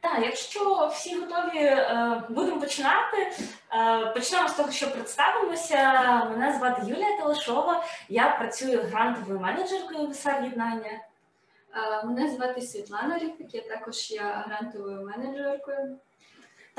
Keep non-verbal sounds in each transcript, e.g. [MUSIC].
Так, якщо всі готові, е, будемо починати. Е, почнемо з того, що представимося. Мене звати Юлія Талашова, я працюю грантовою менеджеркою в САР єднання. Е, мене звати Світлана Ріпик, я також є грантовою менеджеркою.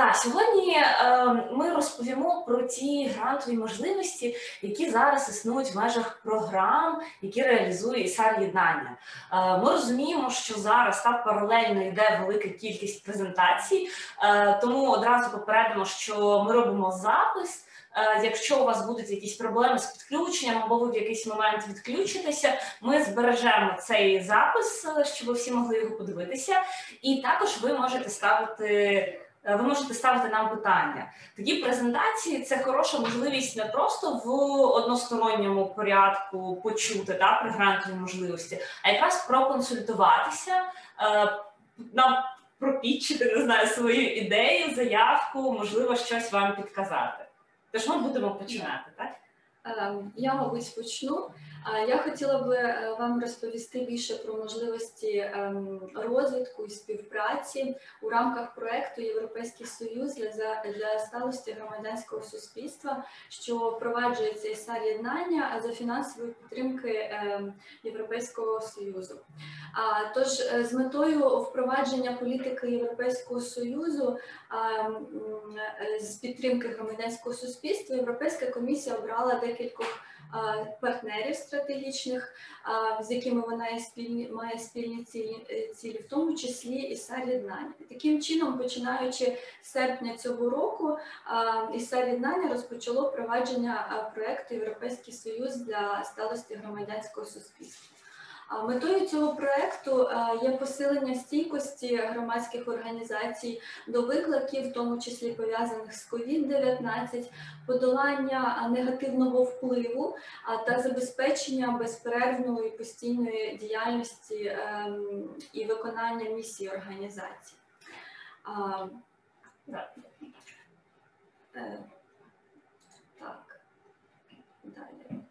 Так, сьогодні е, ми розповімо про ті грантові можливості, які зараз існують в межах програм, які реалізує ІСАР єднання. Е, ми розуміємо, що зараз так паралельно йде велика кількість презентацій, е, тому одразу попередимо, що ми робимо запис. Е, якщо у вас будуть якісь проблеми з підключенням, або ви в якийсь момент відключитеся, ми збережемо цей запис, е, щоб ви всі могли його подивитися, і також ви можете ставити. Е, ви можете ставити нам питання. Такі презентації це хороша можливість не просто в односторонньому порядку почути та, при грантовій можливості, а якраз проконсультуватися, е, нам пропічити, не знаю, свою ідею, заявку, можливо, щось вам підказати. Тож ми будемо починати, так? Ем, я, мабуть, почну. Я хотіла би е, вам розповісти більше про можливості ем, розвитку і співпраці у рамках проекту Європейський Союз для для сталості громадянського суспільства, що впроваджується ІСАР єднання за фінансової підтримки ем, Європейського союзу. Тож е, з метою впровадження політики Європейського союзу е, з підтримки громадянського суспільства Європейська комісія обрала декількох партнерів стратегічних, з якими вона спільні, має спільні цілі, е, в тому числі і єднання. Таким чином, починаючи з серпня цього року, ІСА єднання розпочало провадження проекту Європейський Союз для сталості громадянського суспільства. Метою цього проекту є посилення стійкості громадських організацій до викликів, в тому числі пов'язаних з COVID-19, подолання негативного впливу та забезпечення безперервної постійної діяльності ем, і виконання місії організації. Е, так, далі.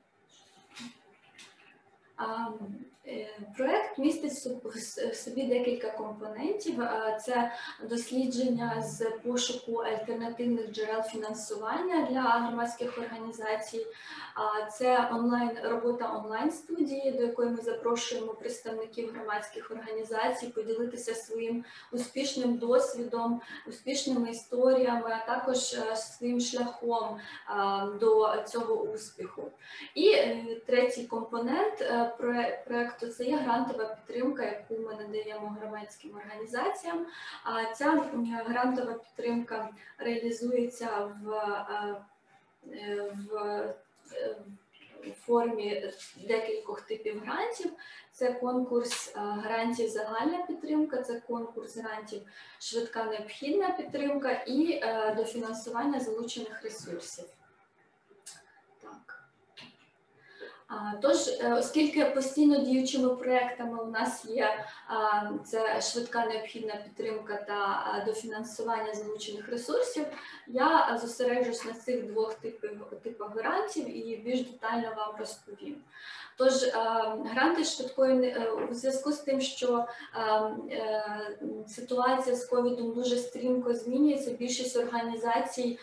Е, проект містить в собі декілька компонентів: це дослідження з пошуку альтернативних джерел фінансування для громадських організацій, це онлайн робота онлайн студії, до якої ми запрошуємо представників громадських організацій поділитися своїм успішним досвідом, успішними історіями, а також е, своїм шляхом до цього успіху. І е, третій компонент проекту це є грантова підтримка, яку ми надаємо громадським організаціям. А ця грантова підтримка реалізується в е, в в формі декількох типів грантів. Це конкурс грантів загальна підтримка, це конкурс грантів швидка необхідна підтримка і е, дофінансування залучених ресурсів. Тож, е, оскільки постійно діючими проектами у нас є це швидка необхідна підтримка та дофінансування залучених ресурсів, я зосереджусь на цих двох типах типах грантів і більш детально вам розповім. Тож е, гранти швидкої е, у зв'язку з тим, що ситуація з ковідом дуже стрімко змінюється. Більшість організацій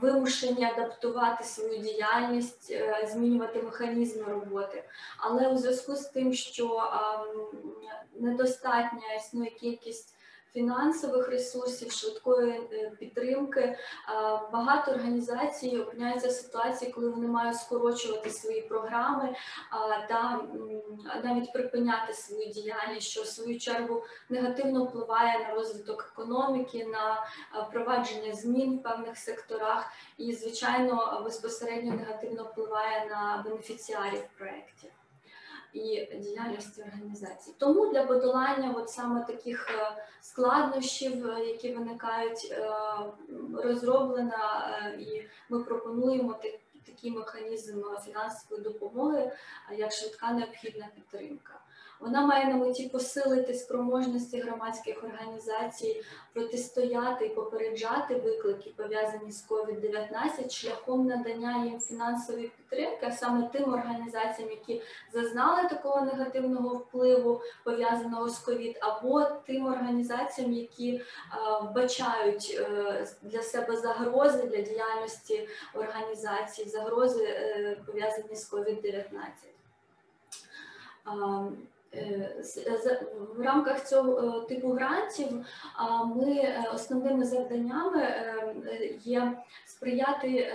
вимушені адаптувати свою діяльність, змінювати механізми роботи. Але у зв'язку з тим, що недостатня існує кількість фінансових ресурсів, швидкої е, підтримки. Багато організацій опиняються в ситуації, коли вони мають скорочувати свої програми та навіть припиняти свою діяльність, що в свою чергу негативно впливає на розвиток економіки, на впровадження змін в певних секторах і, звичайно, безпосередньо негативно впливає на бенефіціарів проєктів і діяльності організації. Тому для подолання от саме таких е, складнощів, е, які виникають, е, розроблена і ми пропонуємо такий механізм фінансової допомоги, як швидка необхідна підтримка. Вона має на меті посилити спроможності громадських організацій протистояти і попереджати виклики, пов'язані з COVID-19, шляхом надання їм фінансової підтримки, а саме тим організаціям, які зазнали такого негативного впливу пов'язаного з COVID, або тим організаціям, які вбачають е, для себе загрози для діяльності організацій, загрози е, пов'язані з COVID-19. Е, в рамках цього типу грантів ми основними завданнями є сприяти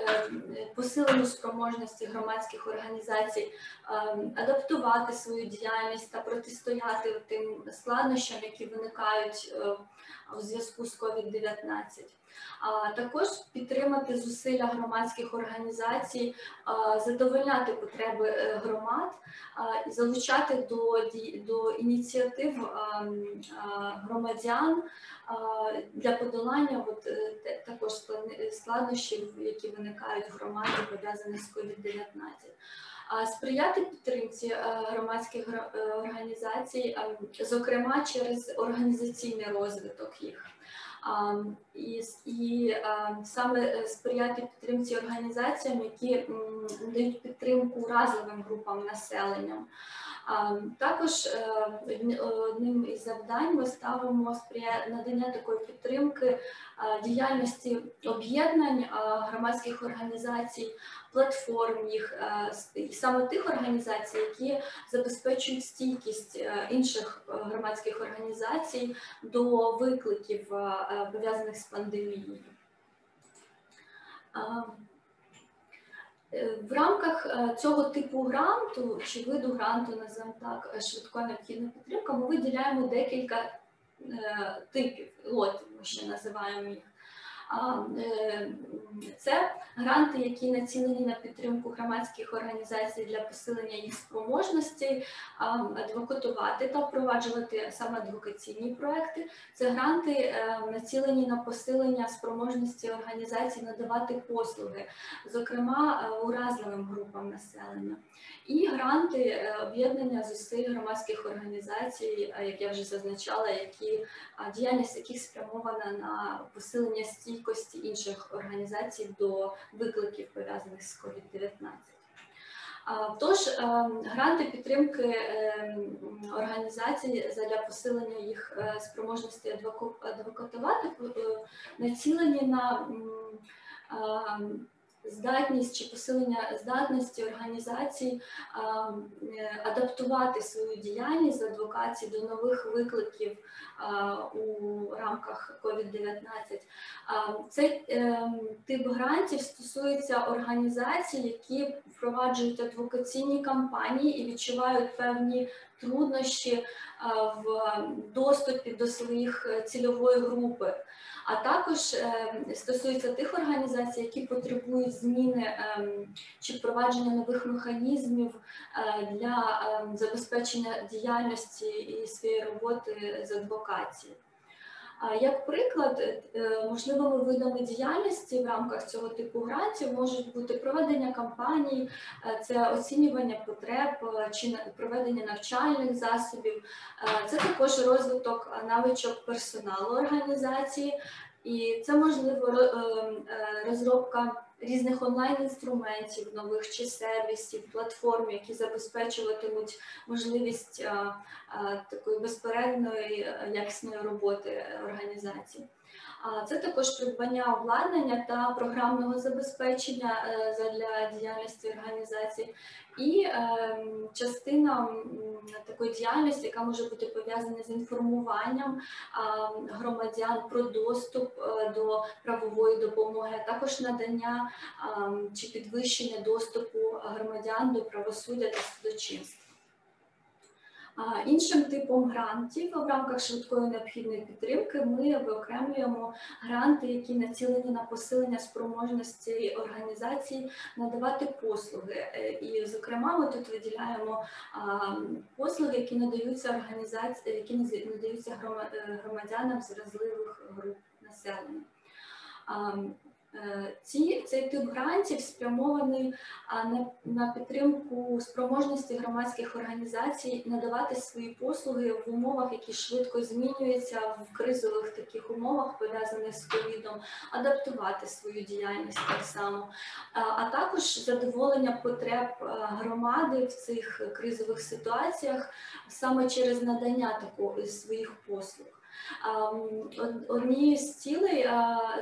посиленню спроможності громадських організацій, адаптувати свою діяльність та протистояти тим складнощам, які виникають у зв'язку з COVID-19. Також підтримати зусилля громадських організацій, задовольняти потреби е, громад і залучати до до ініціатив громадян для подолання от, е, також складнощів, які виникають в громаді, пов'язані з COVID-19. Сприяти підтримці е, громадських організацій, зокрема через організаційний розвиток їх. І саме е, сприяти підтримці організаціям, які дають підтримку уразливим групам населення. Також е, одним із завдань ми ставимо надання такої підтримки діяльності об'єднань громадських організацій, платформ їх саме тих організацій, які забезпечують стійкість е, інших е, громадських організацій до викликів пов'язаних з пандемією. Е, в рамках е, цього типу гранту чи виду гранту, називаємо так, е, швидко необхідна підтримка, ми виділяємо декілька типів, лотів ми ще називаємо їх. Е, це гранти, які націлені на підтримку громадських організацій для посилення їх спроможності, адвокатувати та впроваджувати саме адвокаційні проекти. Це гранти е, націлені на посилення спроможності організацій надавати послуги, зокрема е, уразливим групам населення. І гранти об'єднання зусиль громадських організацій, як я вже зазначала, які діяльність яких спрямована на посилення стійкості стійкості інших організацій до викликів пов'язаних з COVID-19. Тож е, гранти підтримки е, організацій для посилення їх е, спроможності адвокатувати націлені на здатність чи посилення здатності організацій е, адаптувати свою діяльність з адвокації до нових викликів у рамках COVID-19. Цей е, тип грантів стосується організацій, які впроваджують адвокаційні кампанії і відчувають певні труднощі в доступі до своїх е, цільової групи а також ем, стосується тих організацій, які потребують зміни ем, чи впровадження нових механізмів е, для забезпечення діяльності і своєї роботи з адвокації. Як приклад, е, можливими видами діяльності в рамках цього типу грантів можуть бути проведення кампаній, е, це оцінювання потреб чи проведення навчальних засобів, це також розвиток навичок персоналу організації, і це можливо розробка різних онлайн-інструментів, нових чи сервісів, платформ, які забезпечуватимуть можливість такої безперервної якісної роботи організації. Це також придбання обладнання та програмного забезпечення е, для діяльності організації, і ем, частина такої діяльності, яка може бути пов'язана з інформуванням громадян про доступ е, до правової допомоги, а також надання чи підвищення доступу громадян до правосуддя та судочинства. Іншим типом грантів в рамках швидкої необхідної підтримки ми виокремлюємо гранти, які націлені на посилення спроможності організації надавати послуги. Е, і, зокрема, ми тут виділяємо послуги, які надаються організації, які надаються е, громадянам з вразливих груп населення. Е, Ці, цей тип грантів спрямований на, на підтримку спроможності громадських організацій надавати свої послуги в умовах, які швидко змінюються в кризових таких умовах, пов'язаних з ковідом, адаптувати свою діяльність так само, а, а також задоволення потреб громади в цих кризових ситуаціях саме через надання такого своїх послуг. А, м, од- Однією з цілей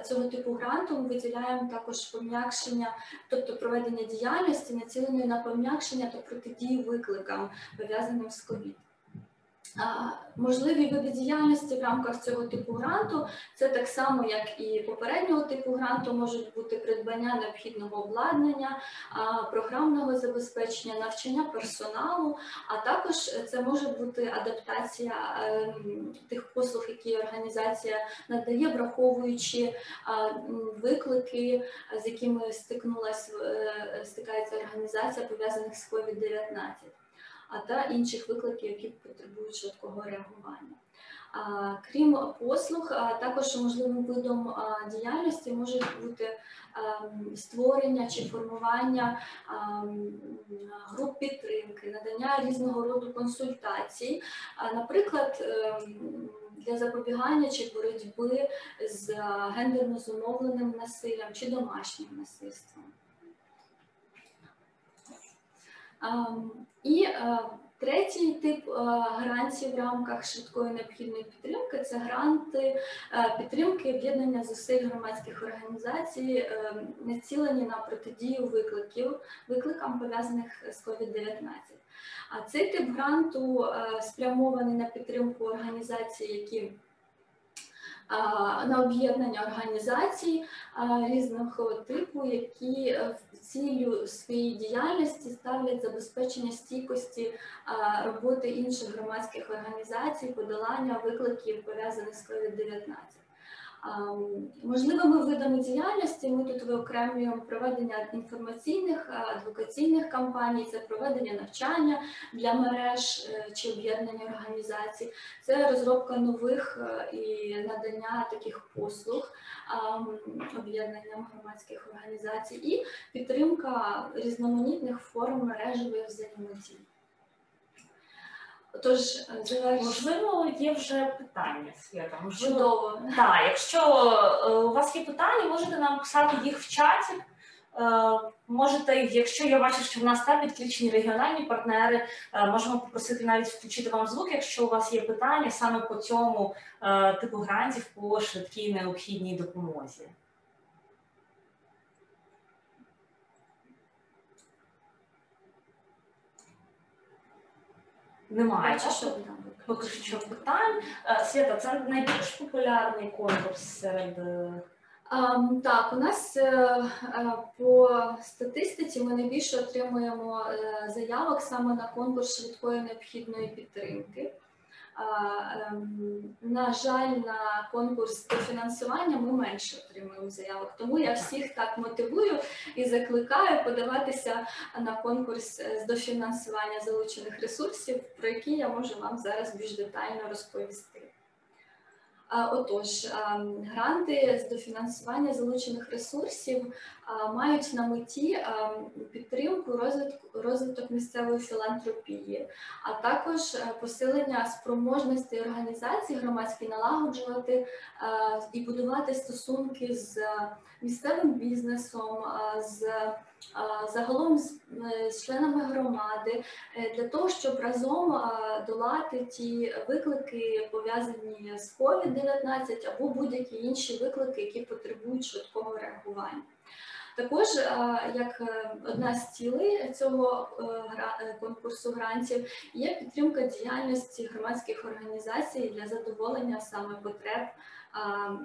цього типу гранту ми виділяємо також пом'якшення, тобто проведення діяльності, націленої на пом'якшення та протидії викликам, пов'язаним з ковід. Можливі види діяльності в рамках цього типу гранту. Це так само, як і попереднього типу гранту, можуть бути придбання необхідного обладнання, програмного забезпечення, навчання персоналу, а також це може бути адаптація ем, тих послуг, які організація надає, враховуючи виклики, з якими стикнулась е, стикається організація, пов'язаних з COVID-19 а та інших викликів, які потребують швидкого реагування. Крім послуг, також можливим видом діяльності може бути створення чи формування груп підтримки, надання різного роду консультацій, наприклад, ем, для запобігання чи боротьби з гендерно зумовленим насиллям чи домашнім насильством. І е, третій тип е, гарантій в рамках швидкої необхідної підтримки це гранти е, підтримки об'єднання зусиль громадських організацій, е, націлені на протидію викликів, викликам пов'язаних з COVID-19. А цей тип гранту е, спрямований на підтримку організацій, які на об'єднання організацій різного типу, які е, в цілю своєї діяльності ставлять забезпечення стійкості роботи інших громадських організацій, подолання викликів пов'язаних з COVID-19. А, Можливими видами діяльності ми тут виокремлюємо проведення інформаційних адвокаційних кампаній, це проведення навчання для мереж е, чи об'єднання організацій, це розробка нових е, і надання таких послуг об'єднанням громадських організацій і підтримка різноманітних форм мережевої взаємодії. Тож, е. Можливо, є вже питання, Свята. Можливо, чудово. Так, якщо е, у вас є питання, можете нам писати їх в чаті. Е, можете, якщо я бачу, що в нас там відключені регіональні партнери, можемо попросити навіть включити вам звук, якщо у вас є питання саме по цьому типу грантів по швидкій необхідній допомозі. Немає. чи що Поки що питань. Е, Свята, це найбільш популярний конкурс серед Ем, Так, у нас е, по статистиці ми найбільше отримуємо заявок саме на конкурс швидкої необхідної підтримки. Ем, На жаль, на конкурс до фінансування ми менше отримуємо заявок. Тому я всіх так мотивую і закликаю подаватися на конкурс е, з дофінансування залучених ресурсів, про які я можу вам зараз більш детально розповісти. Отож, гранти з дофінансування залучених ресурсів мають на меті підтримку розвитку розвиток місцевої філантропії, а також е, посилення спроможності організацій громадські налагоджувати і будувати стосунки з місцевим бізнесом, з загалом з, е, з членами громади е, для того, щоб разом долати ті виклики, пов'язані з COVID-19 або будь-які інші виклики, які потребують швидкого реагування. Також, як е, одна з цілей цього конкурсу грантів, є підтримка діяльності громадських організацій для задоволення саме потреб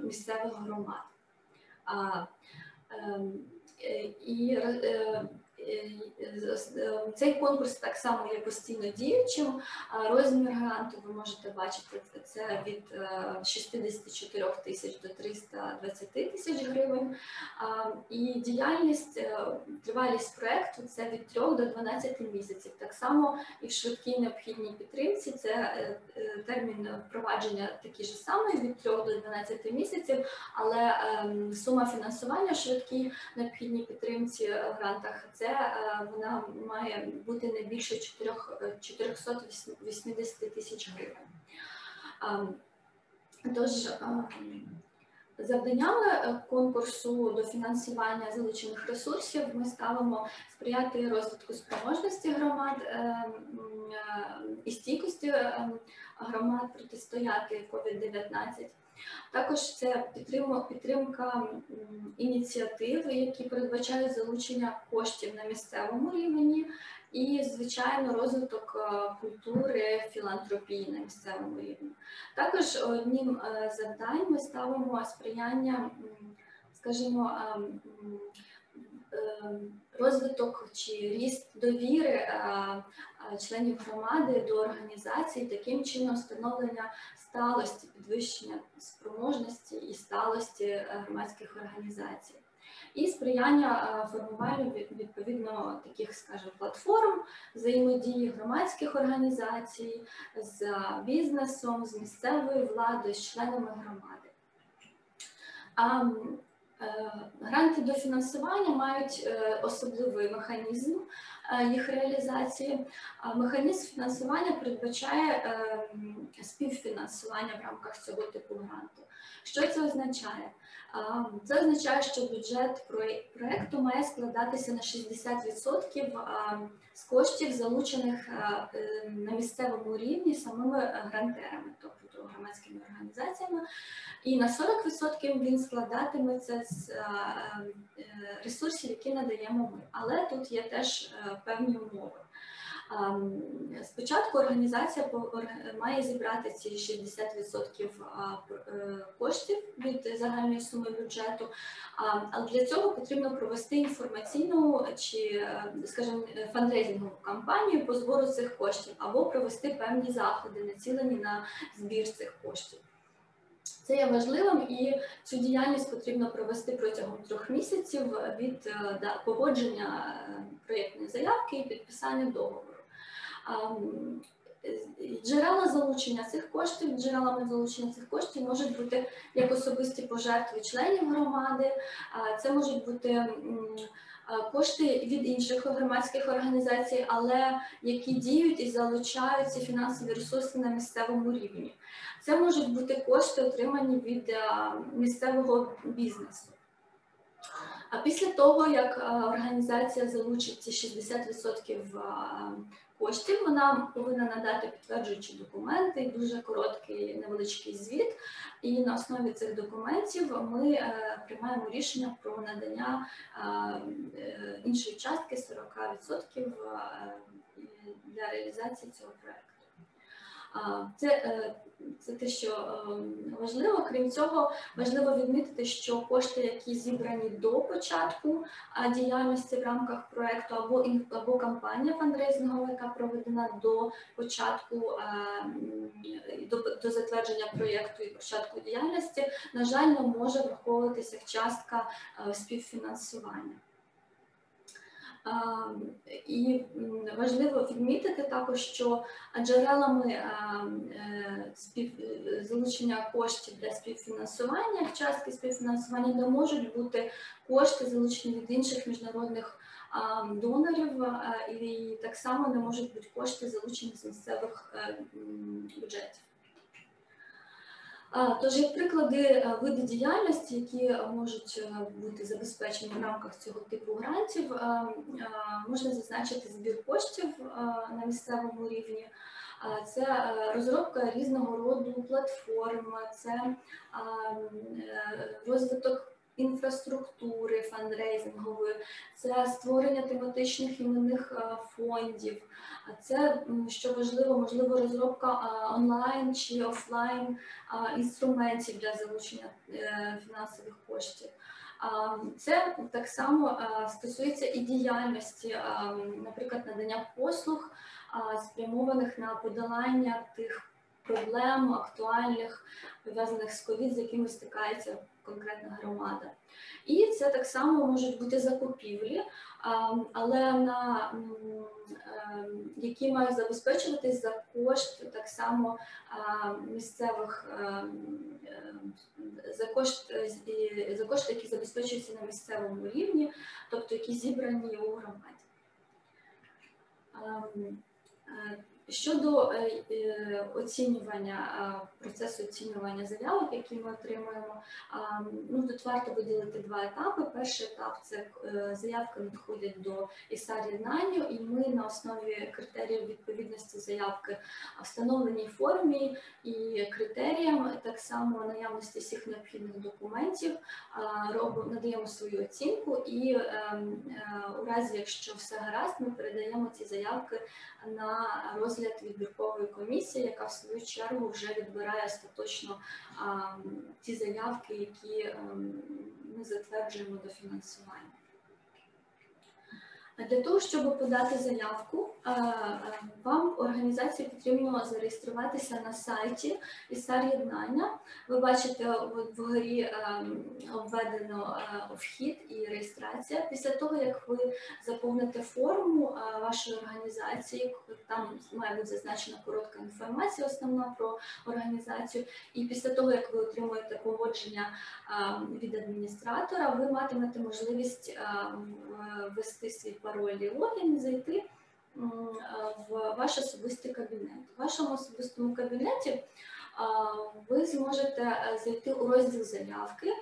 місцевих громад. 呃，伊。Цей конкурс так само є постійно діючим. Розмір гранту ви можете бачити це від е, 64 тисяч до 320 тисяч гривень. І діяльність, е, тривалість проекту це від 3 до 12 місяців. Так само і в швидкій необхідній підтримці це е, е, термін впровадження такий же самий від 3 до 12 місяців, але ем, сума фінансування швидкій необхідній підтримці е, в грантах це е, вона має бути не більше 4, е, 480 тисяч гривень. Тож завданнями е, конкурсу до фінансування залучених ресурсів ми ставимо сприяти розвитку спроможності громад е, і стійкості громад протистояти COVID-19. Також це підтримка, підтримка м, ініціатив, які передбачають залучення коштів на місцевому рівні, і, звичайно, розвиток е, культури філантропії на місцевому рівні. Також одним е, завдань ми ставимо сприяння, скажімо, е, м, е, розвиток чи ріст довіри е, членів громади до організацій, таким чином встановлення сталості, підвищення спроможності і сталості е, громадських організацій. І сприяння е, формуванню відповідно таких, скажімо, платформ взаємодії громадських організацій з бізнесом, з місцевою владою, з членами громади. Е, гранти до фінансування мають е, особливий механізм е, їх реалізації. Механізм фінансування передбачає співфінансування в рамках цього типу гранту. Що це означає? Це означає, що бюджет проекту має складатися на 60% з коштів, залучених е, на місцевому рівні самими е, грантерами, тобто громадськими організаціями, і на 40% він складатиметься з е, ресурсів, які надаємо ми. Але тут є теж е, певні умови. А, м, Спочатку організація має зібрати ці 60% а, пр- е, коштів від загальної суми бюджету. Але для цього потрібно провести інформаційну чи, е, скажімо, е, фандрейзингову кампанію по збору цих коштів або провести певні заходи, націлені на збір цих коштів. Це є важливим і цю діяльність потрібно провести протягом трьох місяців від е, погодження е, проєктної заявки і підписання договору. Джерела залучення цих коштів, джерелами залучення цих коштів можуть бути як особисті пожертви членів громади, це можуть бути кошти від інших громадських організацій, але які діють і залучають ці фінансові ресурси на місцевому рівні. Це можуть бути кошти, отримані від місцевого бізнесу. А після того, як організація залучить ці 60% а, коштів, вона повинна надати підтверджуючі документи, і дуже короткий невеличкий звіт. І на основі цих документів ми е, приймаємо рішення про надання е, іншої частки 40% для реалізації цього проекту. Це, е, це те, що е, важливо. Крім цього, важливо відмітити, що кошти, які зібрані до початку діяльності в рамках проекту, або або кампанія фандрейзингова, яка проведена до початку е, до, до затвердження проєкту і початку діяльності, на жаль, не може враховуватися частка співфінансування. І важливо відмітити також, що джерелами е, залучення коштів для співфінансування, частки співфінансування, не можуть бути кошти, залучені від інших міжнародних донорів, і так само не можуть бути кошти, залучені з місцевих е, бюджетів. Тож, як приклади е, види діяльності, які можуть е, бути забезпечені в рамках цього типу грантів, е, можна зазначити збір коштів на місцевому рівні. Це розробка різного роду платформ, це розвиток інфраструктури фандрейзингової, це створення тематичних іменних е, фондів. Це що важливо, можливо, розробка онлайн чи офлайн інструментів для залучення е, фінансових коштів. Це так само стосується і діяльності, наприклад, надання послуг, спрямованих на подолання тих проблем актуальних, пов'язаних з ковід, з якими стикається конкретна громада. І це так само можуть бути закупівлі, але на ем, які мають забезпечуватись за кошт так само місцевих ем, ем, за кошт е, за кошти, які забезпечуються на місцевому рівні, тобто які зібрані у громаді. Щодо е, е, оцінювання процесу оцінювання заявок, які ми отримуємо, ну тут варто виділити два етапи. Перший етап це е, заявки надходять до ІСА єднанню, і ми на основі критеріїв відповідності заявки встановленій формі і критеріям, так само наявності всіх необхідних документів, робимо надаємо свою оцінку, і ем, у разі, якщо все гаразд, ми передаємо ці заявки на розгляд відбіркової комісії, яка в свою чергу вже відбирає остаточно ті заявки, які ем, ми затверджуємо до фінансування. Для того, щоб подати заявку, е, е, вам організації потрібно зареєструватися на сайті ІСАР єднання. Ви бачите вгорі ем, обведено е, вхід і реєстрація. Після того, як ви заповните форму е, вашої організації, там має бути зазначена коротка інформація, основна про організацію. І після того, як ви отримуєте погодження від адміністратора, ви матимете можливість а, в- ввести свій пароль і логін зайти в ваш особистий кабінет. В вашому особистому кабінеті ви зможете е, зайти у розділ заявки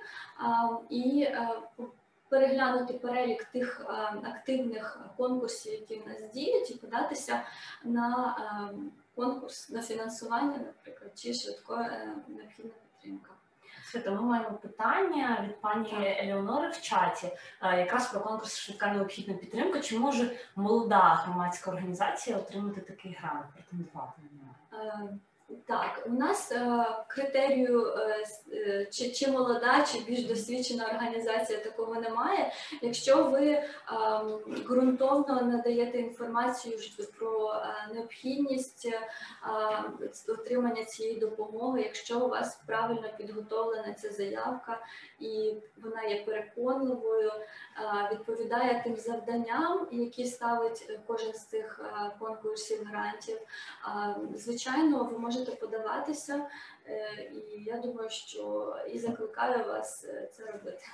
і е, переглянути перелік тих активних конкурсів, які в нас діють, і податися на е, конкурс на фінансування, наприклад, чи швидко е, необхідна підтримка. Свята, ми маємо питання від пані Елеонори в чаті, е, якраз про конкурс швидка необхідна підтримка. Чи може молода громадська організація отримати такий грант, претендувати на нього? Е, Так, у нас е, критерію е, е, чи, чи молода, чи більш досвідчена організація такого немає. Якщо ви ем, ґрунтовно надаєте інформацію про е, необхідність е, отримання цієї допомоги, якщо у вас правильно підготовлена ця заявка і вона є переконливою, е, відповідає тим завданням, які ставить е, кожен з цих е, конкурсів грантів. А, Звичайно, ви можете подаватися, е, і я думаю, що і закликаю вас е, це робити.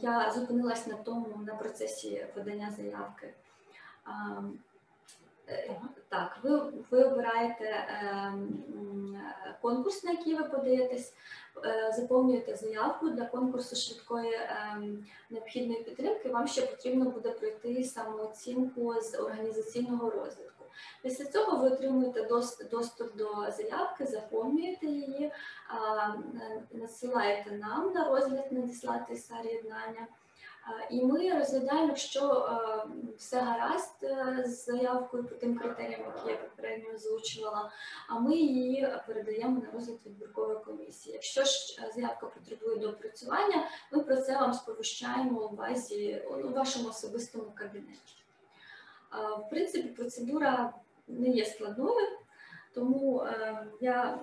Я зупинилась на тому на процесі подання заявки. Так, ви, ви обираєте ем, конкурс, на який ви подаєтесь, е, заповнюєте заявку для конкурсу швидкої ем, необхідної підтримки. Вам ще потрібно буде пройти самооцінку з організаційного розвитку. Після цього ви отримуєте доступ до заявки, заповнюєте її, а, е, надсилаєте нам на розгляд надіслати сар єднання. А, І ми розглядаємо, якщо все гаразд е, з заявкою по тим критеріям, які я попередньо озвучувала, а ми її передаємо на розгляд відбіркової комісії. Якщо ж е, заявка потребує доопрацювання, ми про це вам сповіщаємо у базі у вашому особистому кабінеті. В принципі, процедура не є складною, тому е, я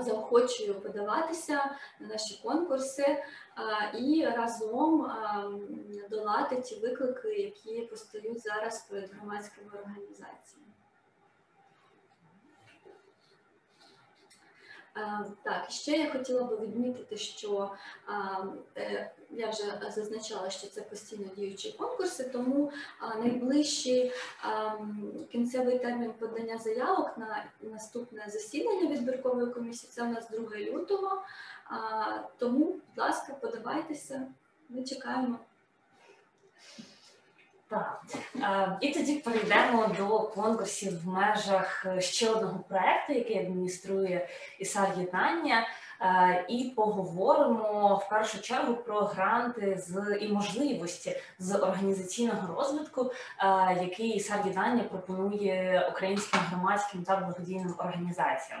заохочую подаватися на наші конкурси і разом долати ті виклики, які постають зараз перед громадськими організаціями. Так, ще я хотіла би відмітити, що е, я вже зазначала, що це постійно діючі конкурси, тому найближчий кінцевий термін подання заявок на наступне засідання відбіркової комісії це у нас 2 лютого. Тому, будь ласка, подавайтеся, ми чекаємо. Так. Е, І тоді перейдемо до конкурсів в межах е, ще одного проекту, який адмініструє ІСАР єднання. і поговоримо в першу чергу про гранти з і можливості з організаційного розвитку, який Сар'єднання пропонує українським громадським та благодійним організаціям.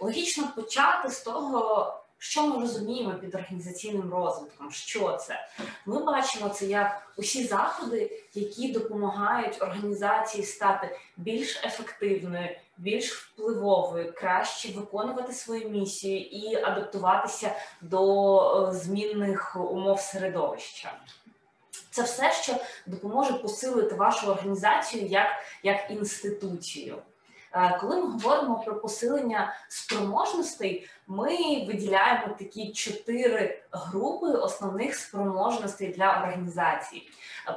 Логічно почати з того. Що ми розуміємо під організаційним розвитком? Що це? Ми бачимо це як усі заходи, які допомагають організації стати більш ефективною, більш впливовою, краще виконувати свою місію і адаптуватися до е, змінних умов середовища. Це все, що допоможе посилити вашу організацію як, як інституцію. Е, коли ми говоримо про посилення спроможностей, ми виділяємо такі чотири групи основних спроможностей для організації.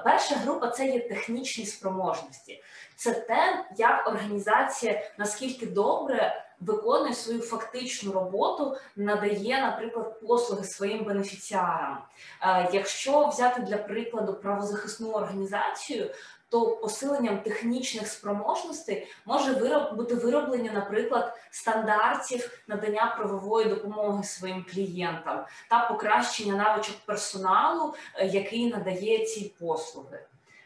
Перша група це є технічні спроможності. Це те, як організація наскільки добре виконує свою фактичну роботу, надає, наприклад, послуги своїм бенефіціарам. Е, якщо взяти для прикладу правозахисну організацію, то посиленням технічних спроможностей може вироб, бути вироблення, наприклад, стандартів надання правової допомоги своїм клієнтам та покращення навичок персоналу, е, який надає ці послуги.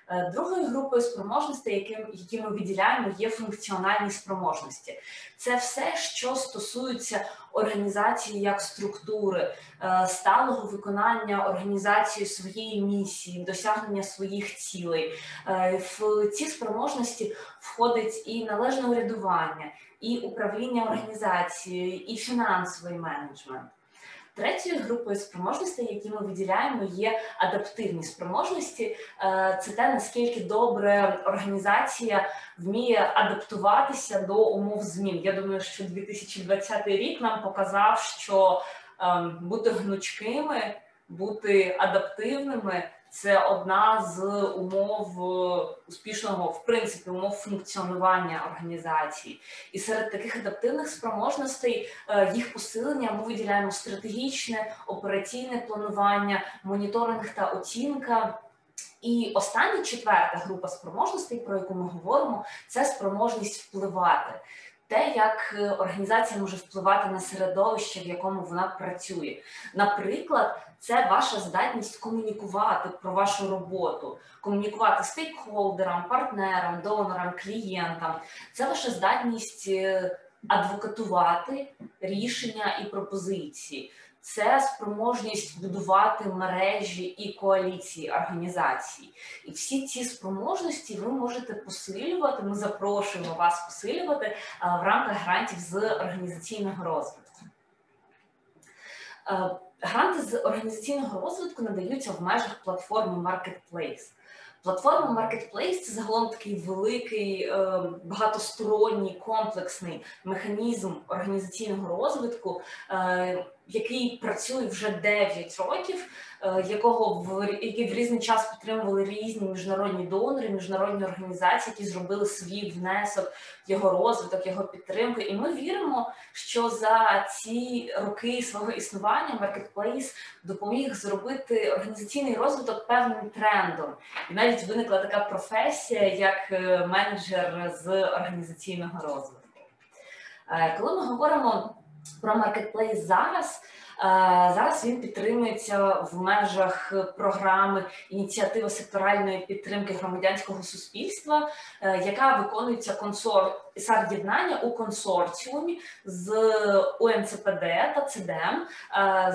Е, другою групою спроможностей, які, які ми виділяємо, є функціональні спроможності. Це все, що стосується організації як структури, е, сталого виконання організації своєї місії, досягнення своїх цілей. Е, в ці спроможності входить і належне урядування, і управління організацією, і фінансовий менеджмент. Третьою групою спроможностей, які ми виділяємо, є адаптивні спроможності. Е, це те, наскільки добре організація вміє адаптуватися до умов змін. Я думаю, що 2020 рік нам показав, що ем, бути гнучкими, бути адаптивними це одна з умов е, успішного, в принципі, умов функціонування організації. І серед таких адаптивних спроможностей е, їх посилення ми виділяємо стратегічне, операційне планування, моніторинг та оцінка. І остання четверта група спроможностей, про яку ми говоримо, це спроможність впливати те, як е, організація може впливати на середовище, в якому вона працює. Наприклад, це ваша здатність комунікувати про вашу роботу, комунікувати стейкхолдерам, партнерам, донорам, клієнтам. Це ваша здатність е, адвокатувати рішення і пропозиції це спроможність будувати мережі і коаліції організацій. І всі ці спроможності ви можете посилювати. Ми запрошуємо вас посилювати е, в рамках грантів з організаційного розвитку. Е, гранти з організаційного розвитку надаються в межах платформи Marketplace. Платформа Marketplace – це загалом такий великий, е, багатосторонній комплексний механізм організаційного розвитку, який працює вже 9 років, е, якого в який в різний час підтримували різні міжнародні донори, міжнародні організації, які зробили свій внесок його розвиток, його підтримку. І ми віримо, що за ці роки свого існування Marketplace допоміг зробити організаційний розвиток певним трендом, і навіть виникла така професія, як е, менеджер з організаційного розвитку. Е, коли ми говоримо про маркетплейс зараз. Е, зараз він підтримується в межах програми ініціативи секторальної підтримки громадянського суспільства, е, яка виконується консор єднання у консорціумі з УНЦПД та ЦДМ е,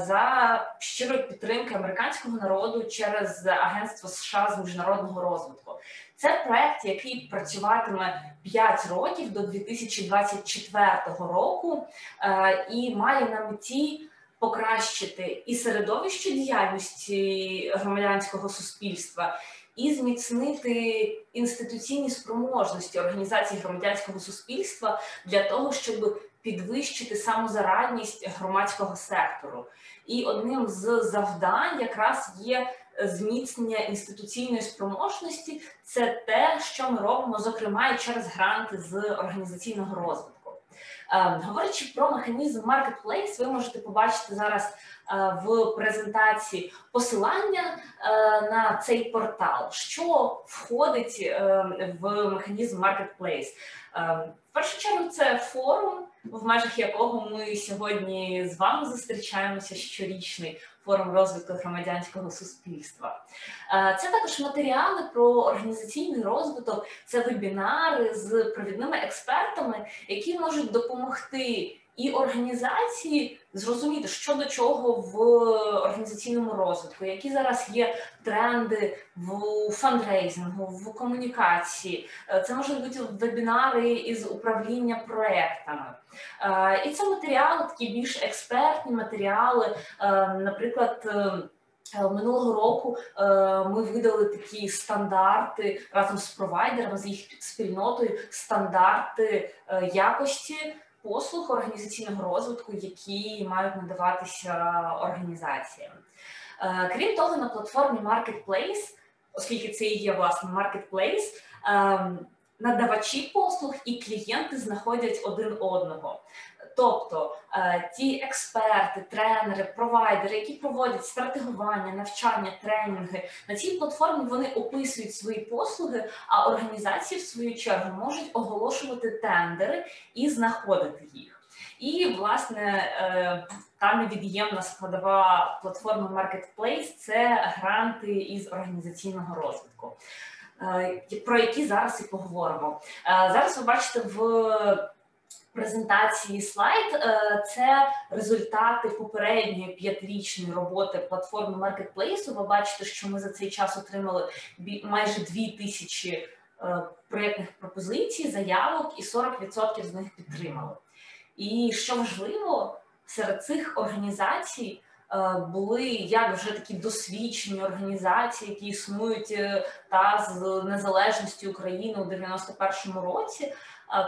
за щирої підтримки американського народу через Агентство США з міжнародного розвитку. Це проект, який працюватиме 5 років до 2024 року, і має на меті покращити і середовище діяльності громадянського суспільства, і зміцнити інституційні спроможності організації громадянського суспільства для того, щоб підвищити самозарадність громадського сектору. І одним з завдань якраз є зміцнення інституційної спроможності. Це те, що ми робимо, зокрема і через гранти з організаційного розвитку. Ем, говорячи про механізм Marketplace, ви можете побачити зараз е, в презентації посилання е, на цей портал, що входить в механізм Marketplace. В першу чергу це форум. в межах якого ми сьогодні з вами зустрічаємося щорічний форум розвитку громадянського суспільства. Е, це також матеріали про організаційний розвиток, це вебінари з провідними експертами, які можуть допомогти і організації зрозуміти, що до чого в організаційному розвитку, які зараз є тренди в фандрейзингу, в комунікації. Е, це можуть бути вебінари із управління проектами. Е, і це матеріали, такі більш експертні матеріали, е, наприклад. Минулого року ми видали такі стандарти разом з провайдерами, з їх спільнотою, стандарти якості послуг організаційного розвитку, які мають надаватися організаціям. Е, крім того, на платформі Marketplace, оскільки це і є власне Marketplace, ем, надавачі послуг і клієнти знаходять один одного. Тобто е, ті експерти, тренери, провайдери, які проводять стратегування, навчання, тренінги на цій платформі вони описують свої послуги, а організації в свою чергу можуть оголошувати тендери і знаходити їх. І власне е, та невід'ємна складова платформи Marketplace – це гранти із організаційного розвитку. Е, про які зараз і поговоримо зараз. Ви бачите в презентації слайд е, це результати попередньої п'ятирічної роботи платформи маркетплейсу. Ви бачите, що ми за цей час отримали майже дві тисячі е, проєктних пропозицій, заявок, і 40% з них підтримали. І що важливо, серед цих організацій. Е, були як вже такі досвідчені організації, які існують та з незалежності України у 91-му році,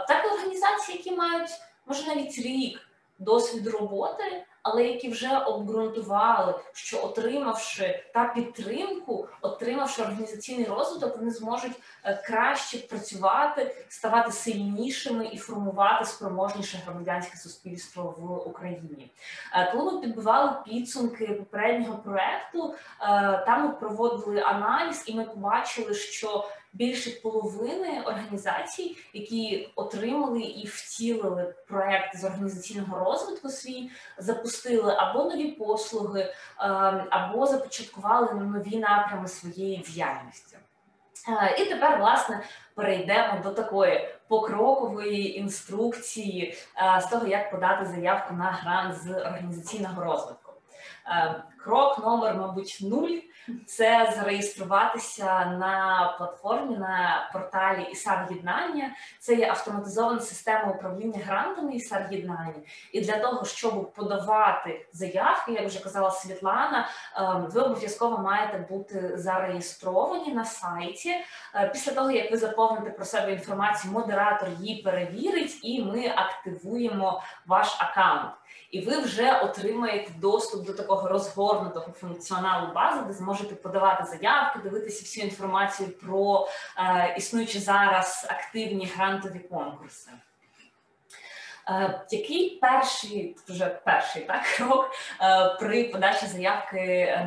так організації, які мають може навіть рік досвід роботи, але які вже обґрунтували, що отримавши та підтримку, отримавши організаційний розвиток, вони зможуть е, краще працювати, ставати сильнішими і формувати спроможніше громадянське суспільство в Україні. Е, коли ми підбивали підсумки попереднього проекту, е, там ми проводили аналіз, і ми побачили, що більше половини організацій, які отримали і втілили проект з організаційного розвитку, свій запустили або нові послуги, ем, або започаткували нові напрями своєї діяльності. Е, і тепер, власне, перейдемо до такої покрокової інструкції е, з того, як подати заявку на грант з організаційного розвитку. Е, крок номер, мабуть, нуль це зареєструватися на платформі на порталі ісар єднання. Це є автоматизована система управління грантами ісар єднання. І для того, щоб подавати заявки, як вже казала Світлана, ем, ви обов'язково маєте бути зареєстровані на сайті. Е, після того, як ви заповните про себе інформацію, модератор її перевірить, і ми активуємо ваш аккаунт і ви вже отримаєте доступ до такого розгорнутого функціоналу бази, де зможете подавати заявки, дивитися всю інформацію про е, існуючі зараз активні грантові конкурси. Е, який перший вже перший так [LAUGHS] крок е, при подачі заявки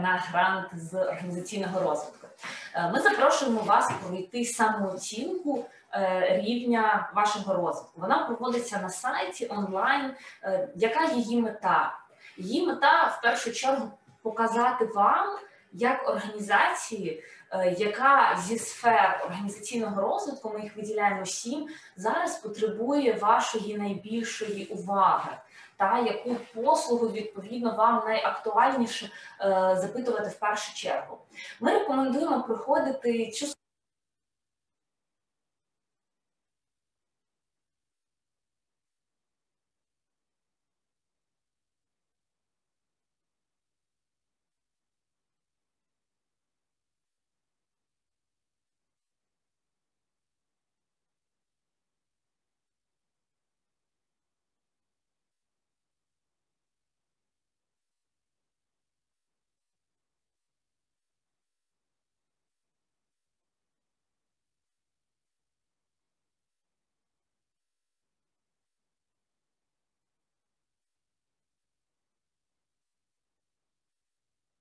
на грант з організаційного розвитку? Е, ми запрошуємо вас пройти самооцінку рівня вашого розвитку. Вона проводиться на сайті онлайн. Е, яка її мета? Її мета в першу чергу показати вам як організації, е, яка зі сфер організаційного розвитку, ми їх виділяємо сім, зараз потребує вашої найбільшої уваги. Та яку послугу відповідно вам найактуальніше е, запитувати в першу чергу? Ми рекомендуємо проходити цю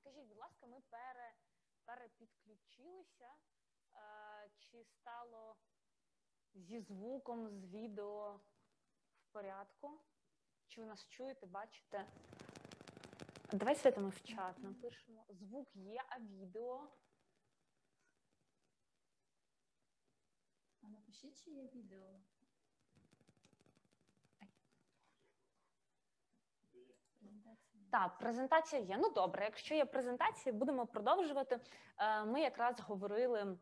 Скажіть, будь ласка, ми пере, перепідключилися. Е, Чи стало зі звуком, з відео в порядку? Чи ви нас чуєте, бачите? Давай Свята, ми в чат напишемо. Звук є, а відео. А напишіть, чи є відео. Презентація. Так, презентація є. Ну добре, якщо є презентація, будемо продовжувати. Е, Ми якраз говорили.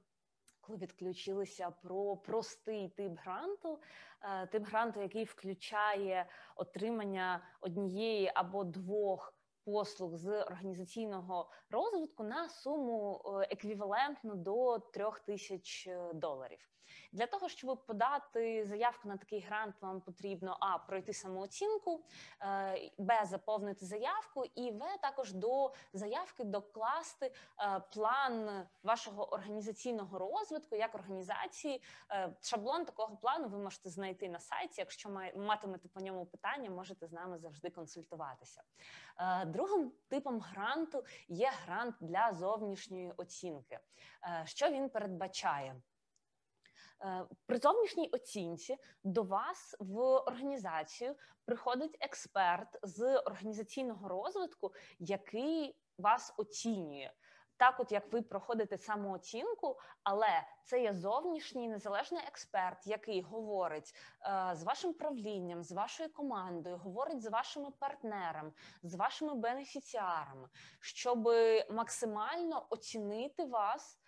Коли відключилися про простий тип гранту, е, тип гранту, який включає отримання однієї або двох послуг з організаційного розвитку на суму е, еквівалентну до трьох тисяч доларів. Для того щоб подати заявку на такий грант, вам потрібно а пройти самооцінку, е, б заповнити заявку, і в також до заявки докласти е, план вашого організаційного розвитку як організації. Е, Шаблон такого плану ви можете знайти на сайті. Якщо матимете по ньому питання, можете з нами завжди консультуватися. Другим типом гранту є грант для зовнішньої оцінки. Що він передбачає? Е, При зовнішній оцінці до вас в організацію приходить експерт з організаційного розвитку, який вас оцінює. Так, от як ви проходите самооцінку, але це є зовнішній незалежний експерт, який говорить е, з вашим правлінням, з вашою командою, говорить з вашими партнерами, з вашими бенефіціарами, щоб максимально оцінити вас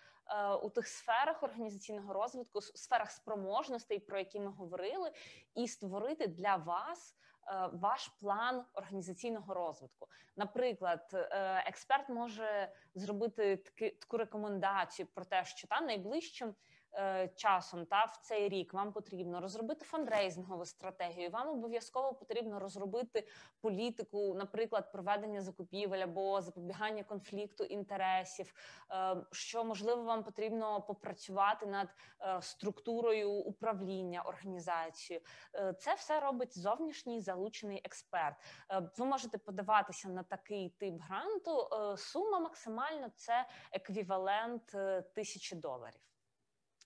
у тих сферах організаційного розвитку, сферах спроможностей, про які ми говорили, і створити для вас е, ваш план організаційного розвитку. Наприклад, е, експерт може зробити таку рекомендацію про те, що там найближчим е, часом та в цей рік вам потрібно розробити фандрейзингову стратегію. Вам обов'язково потрібно розробити політику, наприклад, проведення закупівель або запобігання конфлікту інтересів. е, Що можливо вам потрібно попрацювати над е, структурою управління організацією. Е, Це все робить зовнішній залучений експерт. Е, Ви можете подаватися на такий тип гранту. Е, Сума максимально це еквівалент е, тисячі доларів.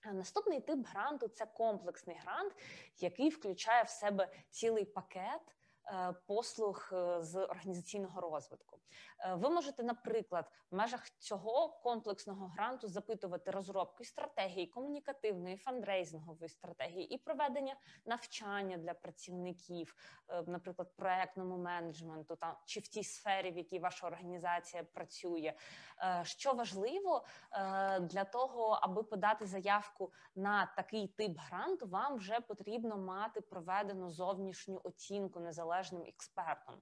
А Наступний тип гранту це комплексний грант, який включає в себе цілий пакет е, послуг е, з організаційного розвитку. Е, Ви можете, наприклад, в межах цього комплексного гранту запитувати розробку стратегії, комунікативної, фандрейзингової стратегії і проведення навчання для працівників, е, наприклад, проектному менеджменту там чи в тій сфері, в якій ваша організація працює. Е, Що важливо для того, аби подати заявку на такий тип гранту, вам вже потрібно мати проведену зовнішню оцінку незалежним експертом.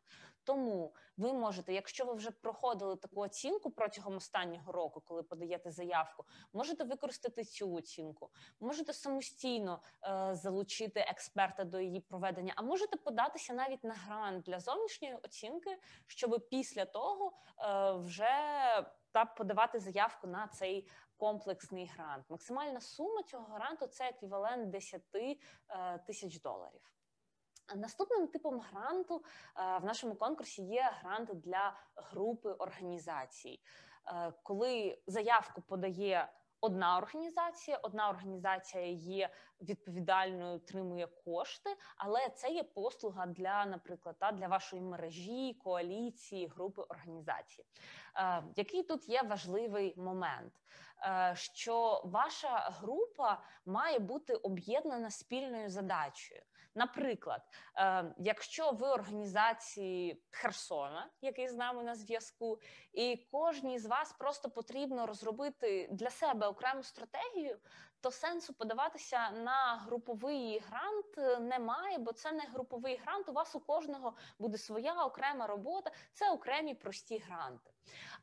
Тому ви можете, якщо ви вже проходили таку оцінку протягом останнього року, коли подаєте заявку, можете використати цю оцінку, можете самостійно е, залучити експерта до її проведення, а можете податися навіть на грант для зовнішньої оцінки, щоб після того е, вже та подавати заявку на цей комплексний грант. Максимальна сума цього гранту це еквівалент 10 е, тисяч доларів. Наступним типом гранту е, в нашому конкурсі є грант для групи організацій. Е, Коли заявку подає одна організація, одна організація є відповідальною, отримує кошти, але це є послуга для, наприклад, та для вашої мережі, коаліції, групи організацій. Е, Який тут є важливий момент? Е, Що ваша група має бути об'єднана спільною задачею. Наприклад, е, якщо ви організації Херсона, який з нами на зв'язку, і кожній з вас просто потрібно розробити для себе окрему стратегію, то сенсу подаватися на груповий грант е, немає, бо це не груповий грант. У вас у кожного буде своя окрема робота, це окремі прості гранти.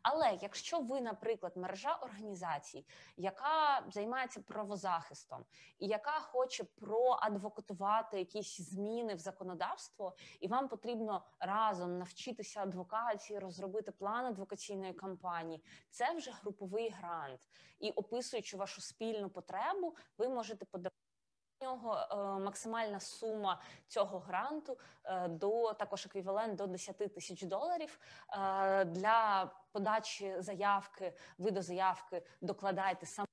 Але якщо ви, наприклад, мережа організацій, яка займається правозахистом і яка хоче проадвокатувати якісь зміни в законодавство, і вам потрібно разом навчитися адвокації, розробити план адвокаційної кампанії, це вже груповий грант. І описуючи вашу спільну потребу, ви можете подавати. Нього е, максимальна сума цього гранту е, до також еквівалент до 10 тисяч доларів. Е, Для подачі заявки, ви до заявки докладаєте саме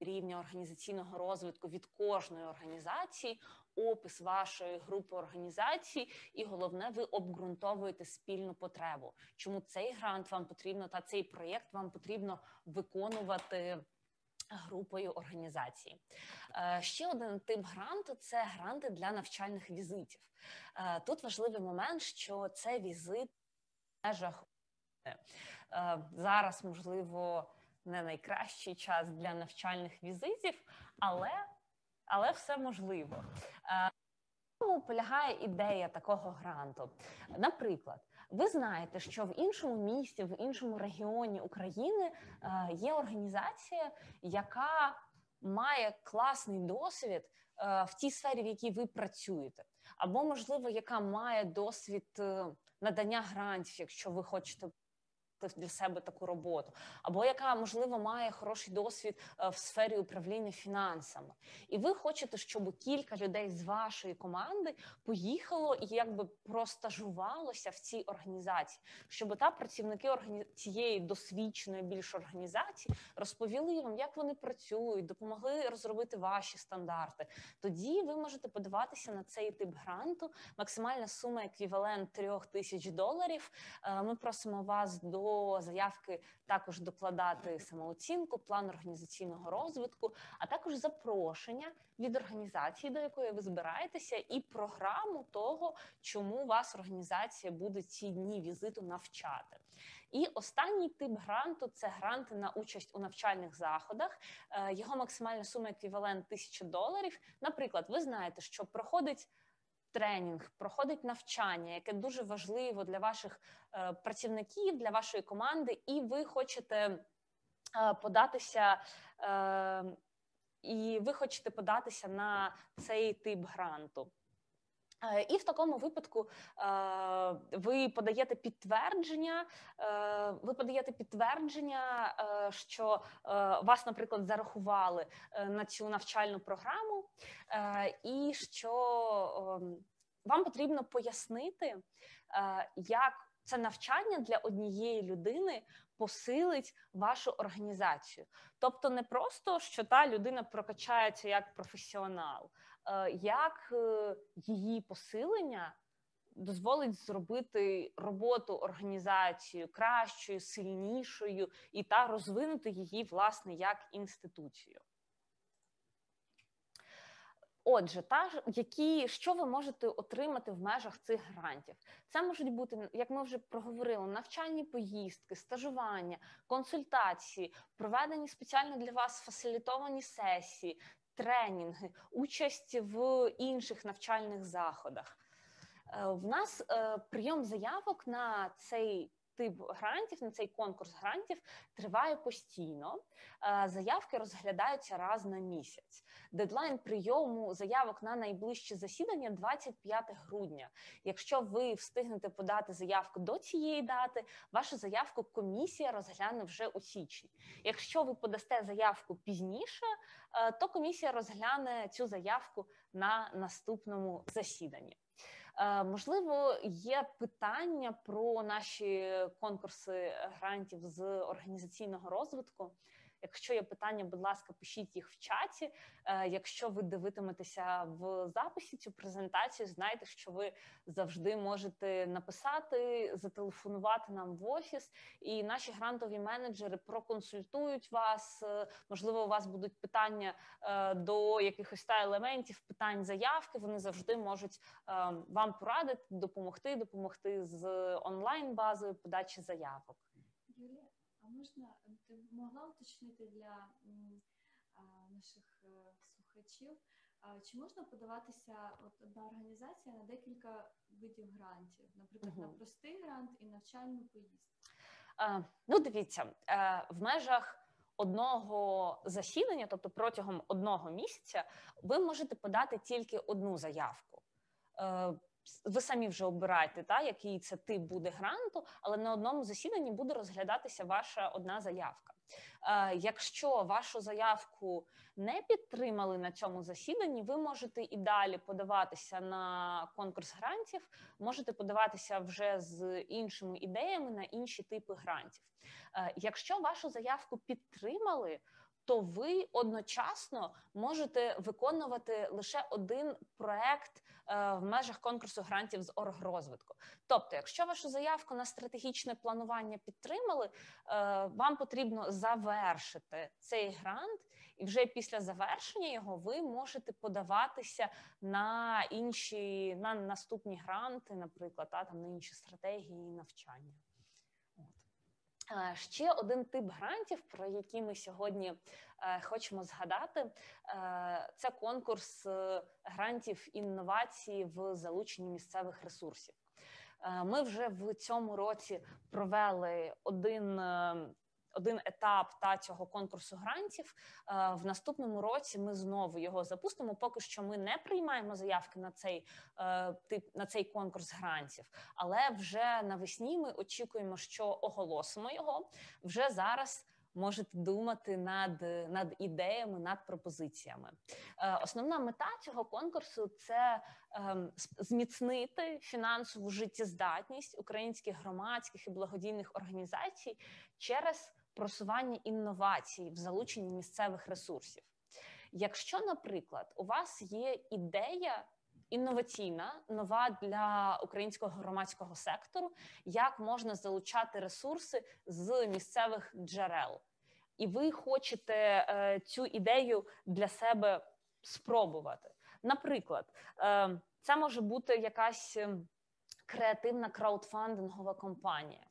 рівня організаційного розвитку від кожної організації, опис вашої групи організацій, і головне, ви обґрунтовуєте спільну потребу. Чому цей грант вам потрібно та цей проєкт вам потрібно виконувати групою організацій. Е, Ще один тип гранту це гранти для навчальних візитів. Е, Тут важливий момент, що це візит в межах Е, зараз, можливо, не найкращий час для навчальних візитів, але, але все можливо. Полягає ідея такого гранту? Наприклад, ви знаєте, що в іншому місті, в іншому регіоні України е, є організація, яка має класний досвід е, в тій сфері, в якій ви працюєте, або, можливо, яка має досвід е, надання грантів, якщо ви хочете для себе таку роботу, або яка можливо має хороший досвід е, в сфері управління фінансами, і ви хочете, щоб кілька людей з вашої команди поїхало і якби простажувалося в цій організації, щоб та працівники органі... цієї досвідченої більш організації розповіли вам, як вони працюють, допомогли розробити ваші стандарти. Тоді ви можете подаватися на цей тип гранту. Максимальна сума еквівалент трьох тисяч доларів. Е, Ми просимо вас до заявки також докладати самооцінку, план організаційного розвитку, а також запрошення від організації, до якої ви збираєтеся, і програму того, чому вас організація буде ці дні візиту навчати. І останній тип гранту це гранти на участь у навчальних заходах. Е, Його максимальна сума еквівалент 1000 доларів. Наприклад, ви знаєте, що проходить тренінг, проходить навчання, яке дуже важливо для ваших е, працівників, для вашої команди, і ви хочете е, податися. Е, і ви хочете податися на цей тип гранту. І в такому випадку ви подаєте підтвердження, ви подаєте підтвердження, що вас, наприклад, зарахували на цю навчальну програму, і що е, вам потрібно пояснити, е, як це навчання для однієї людини посилить вашу організацію. Тобто, не просто що та людина прокачається як професіонал, е, як е, її посилення дозволить зробити роботу організацію кращою, сильнішою і та розвинути її власне як інституцію. Отже, та які що ви можете отримати в межах цих грантів? Це можуть бути, як ми вже проговорили, навчальні поїздки, стажування, консультації, проведені спеціально для вас фасилітовані сесії, тренінги, участь в інших навчальних заходах. Е, В нас е, прийом заявок на цей тип грантів, на цей конкурс грантів триває постійно. Е, Заявки розглядаються раз на місяць. Дедлайн прийому заявок на найближче засідання 25 грудня. Якщо ви встигнете подати заявку до цієї дати, вашу заявку комісія розгляне вже у січні. Якщо ви подасте заявку пізніше, е, то комісія розгляне цю заявку на наступному засіданні. Е, Можливо, є питання про наші конкурси грантів з організаційного розвитку. Якщо є питання, будь ласка, пишіть їх в чаті. Е, Якщо ви дивитиметеся в записі цю презентацію, знайте, що ви завжди можете написати, зателефонувати нам в офіс, і наші грантові менеджери проконсультують вас. Е, Можливо, у вас будуть питання е, до якихось та елементів, питань заявки. Вони завжди можуть вам порадити, допомогти, допомогти з онлайн базою подачі заявок. Юлія, а можна ти б могла уточнити для наших е, слухачів, чи можна подаватися от одна організація на декілька видів грантів, наприклад, на простий грант і навчальну поїздку? Е, Ну, дивіться, е, в межах одного засідання, тобто протягом одного місяця, ви можете подати тільки одну заявку. Ви самі вже обираєте, та який це тип буде гранту, але на одному засіданні буде розглядатися ваша одна заявка. Е, якщо вашу заявку не підтримали на цьому засіданні, ви можете і далі подаватися на конкурс грантів, можете подаватися вже з іншими ідеями на інші типи грантів. Е, якщо вашу заявку підтримали, то ви одночасно можете виконувати лише один проект е, в межах конкурсу грантів з оргрозвитку. Тобто, якщо вашу заявку на стратегічне планування підтримали, е, вам потрібно завершити цей грант, і вже після завершення його ви можете подаватися на інші на наступні гранти, наприклад, та, там на інші стратегії навчання. Е, ще один тип грантів, про які ми сьогодні е, хочемо згадати, е, це конкурс грантів інновації в залученні місцевих ресурсів. Ми вже в цьому році провели один один етап та цього конкурсу грантів. Е, в наступному році ми знову його запустимо. Поки що ми не приймаємо заявки на цей е, тип на цей конкурс грантів, але вже навесні ми очікуємо, що оголосимо його вже зараз. Можете думати над над ідеями, над пропозиціями. Е, Основна мета цього конкурсу це е, зміцнити фінансову життєздатність українських громадських і благодійних організацій через просування інновацій в залученні місцевих ресурсів. Якщо, наприклад, у вас є ідея інноваційна, нова для українського громадського сектору, як можна залучати ресурси з місцевих джерел, і ви хочете е, цю ідею для себе спробувати. Наприклад, е, це може бути якась ем, креативна краудфандингова компанія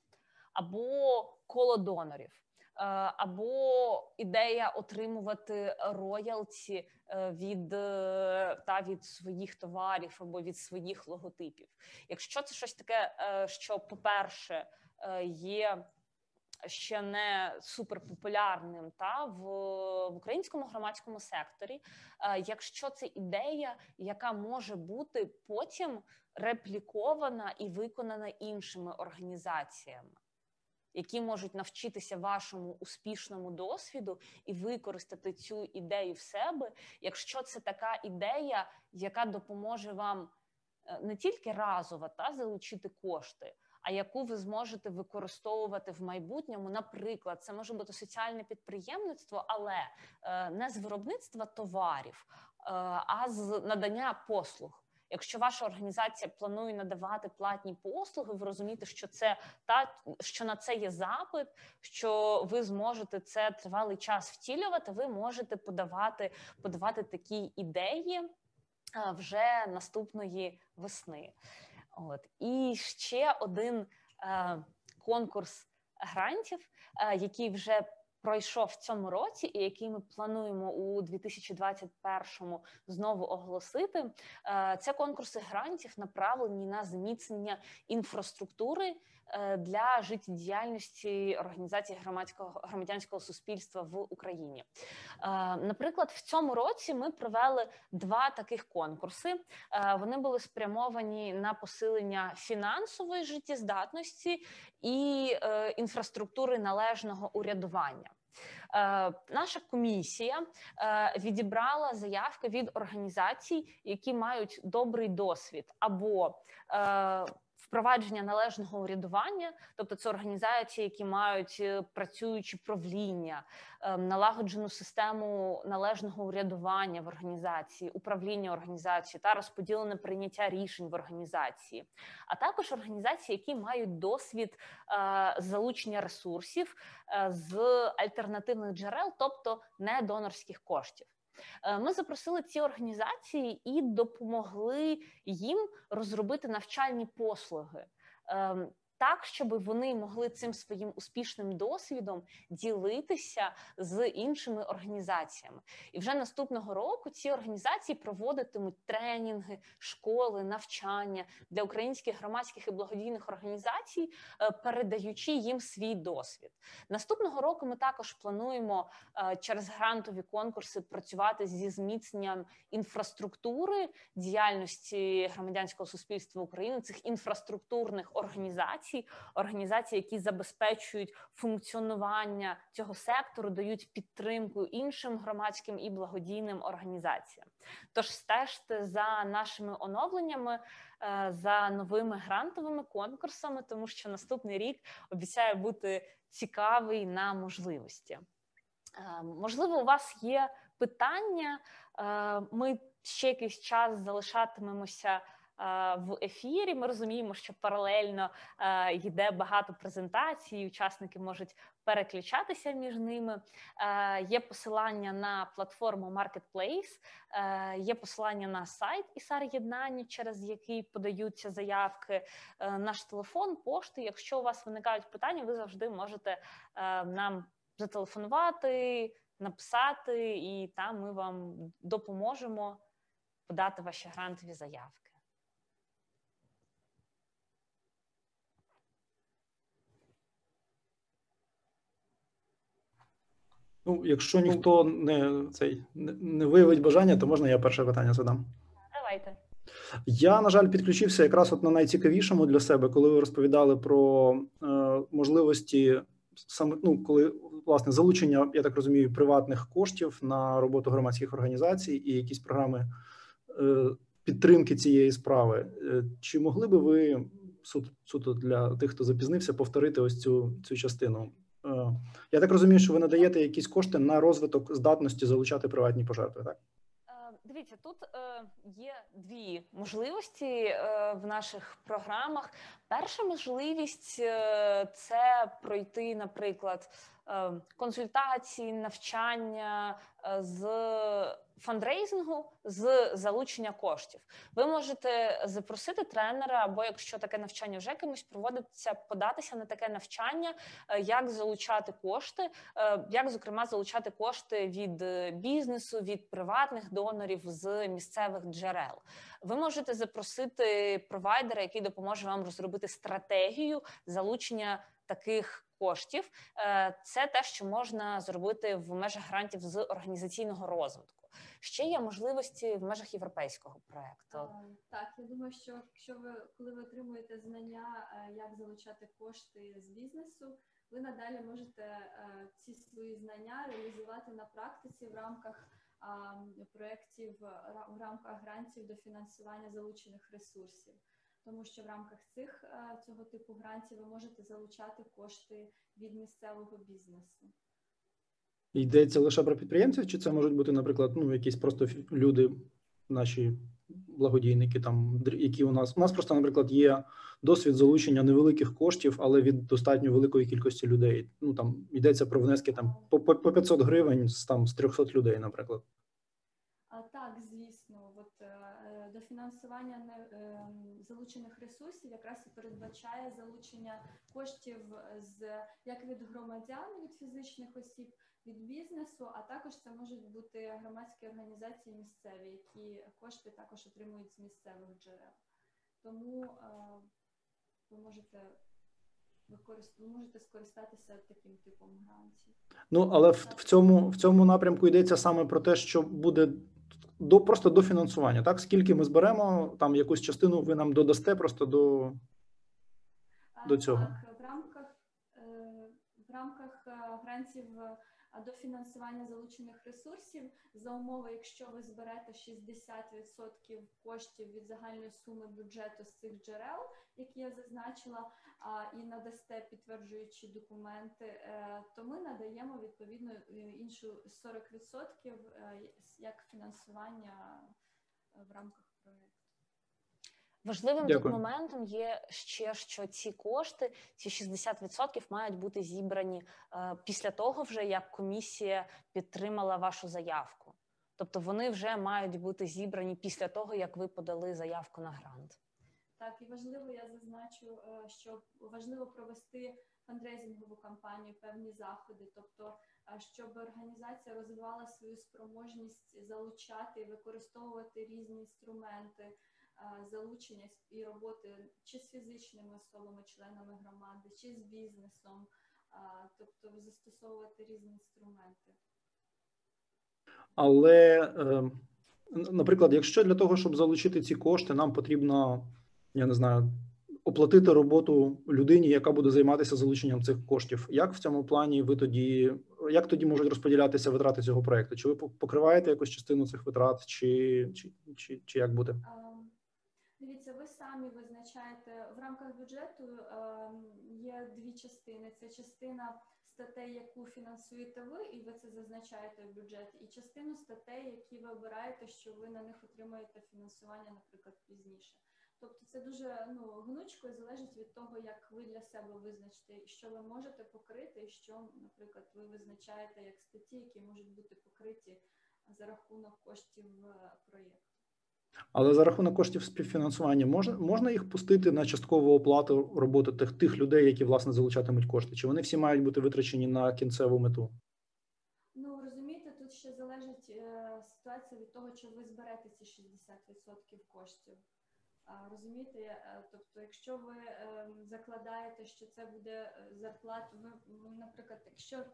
або коло донорів. Е, або ідея отримувати роялті е, від е, та від своїх товарів або від своїх логотипів. Якщо це щось таке, що, по-перше, є ще не суперпопулярним та в, в українському громадському секторі, якщо це ідея, яка може бути потім реплікована і виконана іншими організаціями які можуть навчитися вашому успішному досвіду і використати цю ідею в себе, якщо це така ідея, яка допоможе вам е, не тільки разово та залучити кошти. А яку ви зможете використовувати в майбутньому, наприклад, це може бути соціальне підприємництво, але е, не з виробництва товарів, е, а з надання послуг. Якщо ваша організація планує надавати платні послуги, ви розумієте, що це та що на це є запит, що ви зможете це тривалий час втілювати. Ви можете подавати подавати такі ідеї вже наступної весни. От і ще один е, конкурс грантів, е, який вже пройшов в цьому році, і який ми плануємо у 2021-му знову оголосити. Е, це конкурси грантів направлені на зміцнення інфраструктури для життєдіяльності організації громадського громадянського суспільства в Україні. Е, наприклад, в цьому році ми провели два таких конкурси. Е, вони були спрямовані на посилення фінансової життєздатності і інфраструктури належного урядування. Наша комісія відібрала заявки від організацій, які мають добрий досвід або впровадження належного урядування, тобто це організації, які мають е, працюючі правління, ем, налагоджену систему належного урядування в організації, управління організацією та розподілене прийняття рішень в організації, а також організації, які мають досвід е, залучення ресурсів е, з альтернативних джерел, тобто не донорських коштів. Е, ми запросили ці організації і допомогли їм розробити навчальні послуги. Так, щоб вони могли цим своїм успішним досвідом ділитися з іншими організаціями. І вже наступного року ці організації проводитимуть тренінги, школи, навчання для українських громадських і благодійних організацій, е, передаючи їм свій досвід. Наступного року ми також плануємо е, через грантові конкурси працювати зі зміцненням інфраструктури діяльності громадянського суспільства України, цих інфраструктурних організацій, організацій, які забезпечують функціонування цього сектору, дають підтримку іншим громадським і благодійним організаціям. Тож стежте за нашими оновленнями, е, за новими грантовими конкурсами, тому що наступний рік обіцяє бути цікавий на можливості. Е, можливо, у вас є питання. Е, ми ще якийсь час залишатимемося в ефірі. Ми розуміємо, що паралельно йде багато презентацій, учасники можуть переключатися між ними. Є посилання на платформу Marketplace, є посилання на сайт ісар єднання, через який подаються заявки. Наш телефон, пошти. Якщо у вас виникають питання, ви завжди можете нам зателефонувати, написати, і там ми вам допоможемо подати ваші грантові заявки. Ну, якщо ніхто не цей не, виявить бажання, то можна я перше питання задам. Давайте. Я, на жаль, підключився якраз от на найцікавішому для себе, коли ви розповідали про е, можливості саме ну, коли власне залучення, я так розумію, приватних коштів на роботу громадських організацій і якісь програми е, підтримки цієї справи. Е, чи могли би ви суто, суто для тих, хто запізнився, повторити ось цю цю частину? Е, я так розумію, що ви надаєте якісь кошти на розвиток здатності залучати приватні пожертви, так? Дивіться, тут е, є дві можливості е, в наших програмах. Перша можливість е, це пройти, наприклад, е, консультації, навчання е, з фандрейзингу з залучення коштів. Ви можете запросити тренера, або якщо таке навчання вже кимось проводиться, податися на таке навчання, е, як залучати кошти, е, як зокрема залучати кошти від е, бізнесу, від приватних донорів з місцевих джерел. Ви можете запросити провайдера, який допоможе вам розробити стратегію залучення таких. Коштів це те, що можна зробити в межах грантів з організаційного розвитку. Ще є можливості в межах європейського проекту. Так, я думаю, що якщо ви коли ви отримуєте знання, е, як залучати кошти з бізнесу, ви надалі можете е, ці свої знання реалізувати на практиці в рамках проєктів в рамках грантів до фінансування залучених ресурсів. Тому що в рамках цих е, цього типу грантів ви можете залучати кошти від місцевого бізнесу. Йдеться лише про підприємців, чи це можуть бути, наприклад, ну якісь просто люди, наші благодійники, там які у нас у нас просто, наприклад, є досвід залучення невеликих коштів, але від достатньо великої кількості людей. Ну там йдеться про внески там по по 500 гривень з там з 300 людей, наприклад. А так, звісно, от е, до фінансування не е, залучених ресурсів якраз і передбачає залучення коштів з як від громадян від фізичних осіб від бізнесу, а також це можуть бути громадські організації місцеві, які кошти також отримують з місцевих джерел. Тому е, ви можете ви можете скористатися таким типом грантів. Ну але в, в цьому в цьому напрямку йдеться саме про те, що буде до просто до фінансування. Так скільки ми зберемо, там якусь частину ви нам додасте просто до, до цього. Так, в рамках е, в рамках е, грантів до фінансування залучених ресурсів за умови, якщо ви зберете 60% коштів від загальної суми бюджету з цих джерел, які я зазначила, і надасте підтверджуючі документи, е, то ми надаємо відповідно е, іншу 40% е, як фінансування в рамках. Важливим Дякую. тут моментом є ще що ці кошти, ці 60% мають бути зібрані е, після того, вже як комісія підтримала вашу заявку. Тобто вони вже мають бути зібрані після того, як ви подали заявку на грант. Так, і важливо, я зазначу, е, що важливо провести фандрейзингову кампанію, певні заходи, тобто, е, щоб організація розвивала свою спроможність залучати і використовувати різні інструменти залучення і роботи чи з фізичними особами, членами громади, чи з бізнесом, тобто застосовувати різні інструменти. Але, е, наприклад, якщо для того, щоб залучити ці кошти, нам потрібно, я не знаю, оплатити роботу людині, яка буде займатися залученням цих коштів. Як в цьому плані ви тоді, як тоді можуть розподілятися витрати цього проекту? Чи ви покриваєте якусь частину цих витрат, чи, чи, чи, чи як буде? Дивіться, ви самі визначаєте в рамках бюджету ем, є дві частини. Це частина статей, яку фінансуєте ви, і ви це зазначаєте в бюджеті, і частину статей, які ви обираєте, що ви на них отримаєте фінансування, наприклад, пізніше. Тобто це дуже ну гнучко і залежить від того, як ви для себе визначите, що ви можете покрити, і що, наприклад, ви визначаєте як статті, які можуть бути покриті за рахунок коштів е, проєкту. Але за рахунок коштів співфінансування можна можна їх пустити на часткову оплату роботи тих тих людей, які власне залучатимуть кошти? Чи вони всі мають бути витрачені на кінцеву мету? Ну розумієте, тут ще залежить е, ситуація від того, чи ви зберете ці 60% коштів. А, розумієте, е, тобто, якщо ви е, закладаєте, що це буде е, зарплата, ви, ви, наприклад, якщо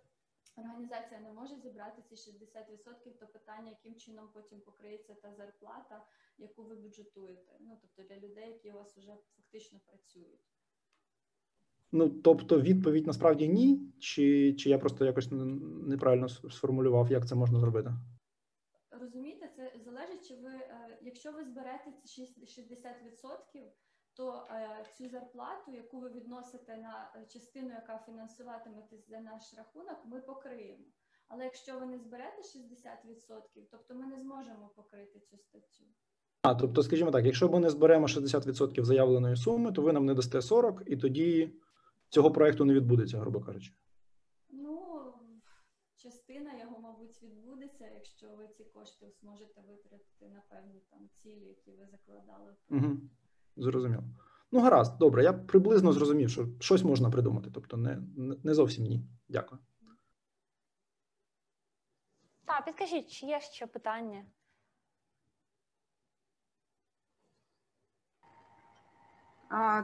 організація не може зібрати ці 60%, то питання, яким чином потім покриється та зарплата, яку ви бюджетуєте. Ну тобто для людей, які у вас вже фактично працюють. Ну тобто, відповідь насправді ні, чи чи я просто якось неправильно сформулював, як це можна зробити? Розумієте, це залежить, чи ви, е, якщо ви зберете ці 60%, то е, цю зарплату, яку ви відносите на е, частину, яка фінансуватиметься за наш рахунок, ми покриємо. Але якщо ви не зберете 60%, тобто ми не зможемо покрити цю статтю. А, тобто, скажімо так, якщо ми не зберемо 60% заявленої суми, то ви нам не дасте 40, і тоді цього проекту не відбудеться, грубо кажучи. Ну, частина його, мабуть, відбудеться, якщо ви ці кошти зможете витратити на певні там цілі, які ви закладали. Угу. Зрозуміло. Ну, гаразд, добре. Я приблизно зрозумів, що щось можна придумати. Тобто, не, не зовсім ні. Дякую. Так, підкажіть, чи є ще питання?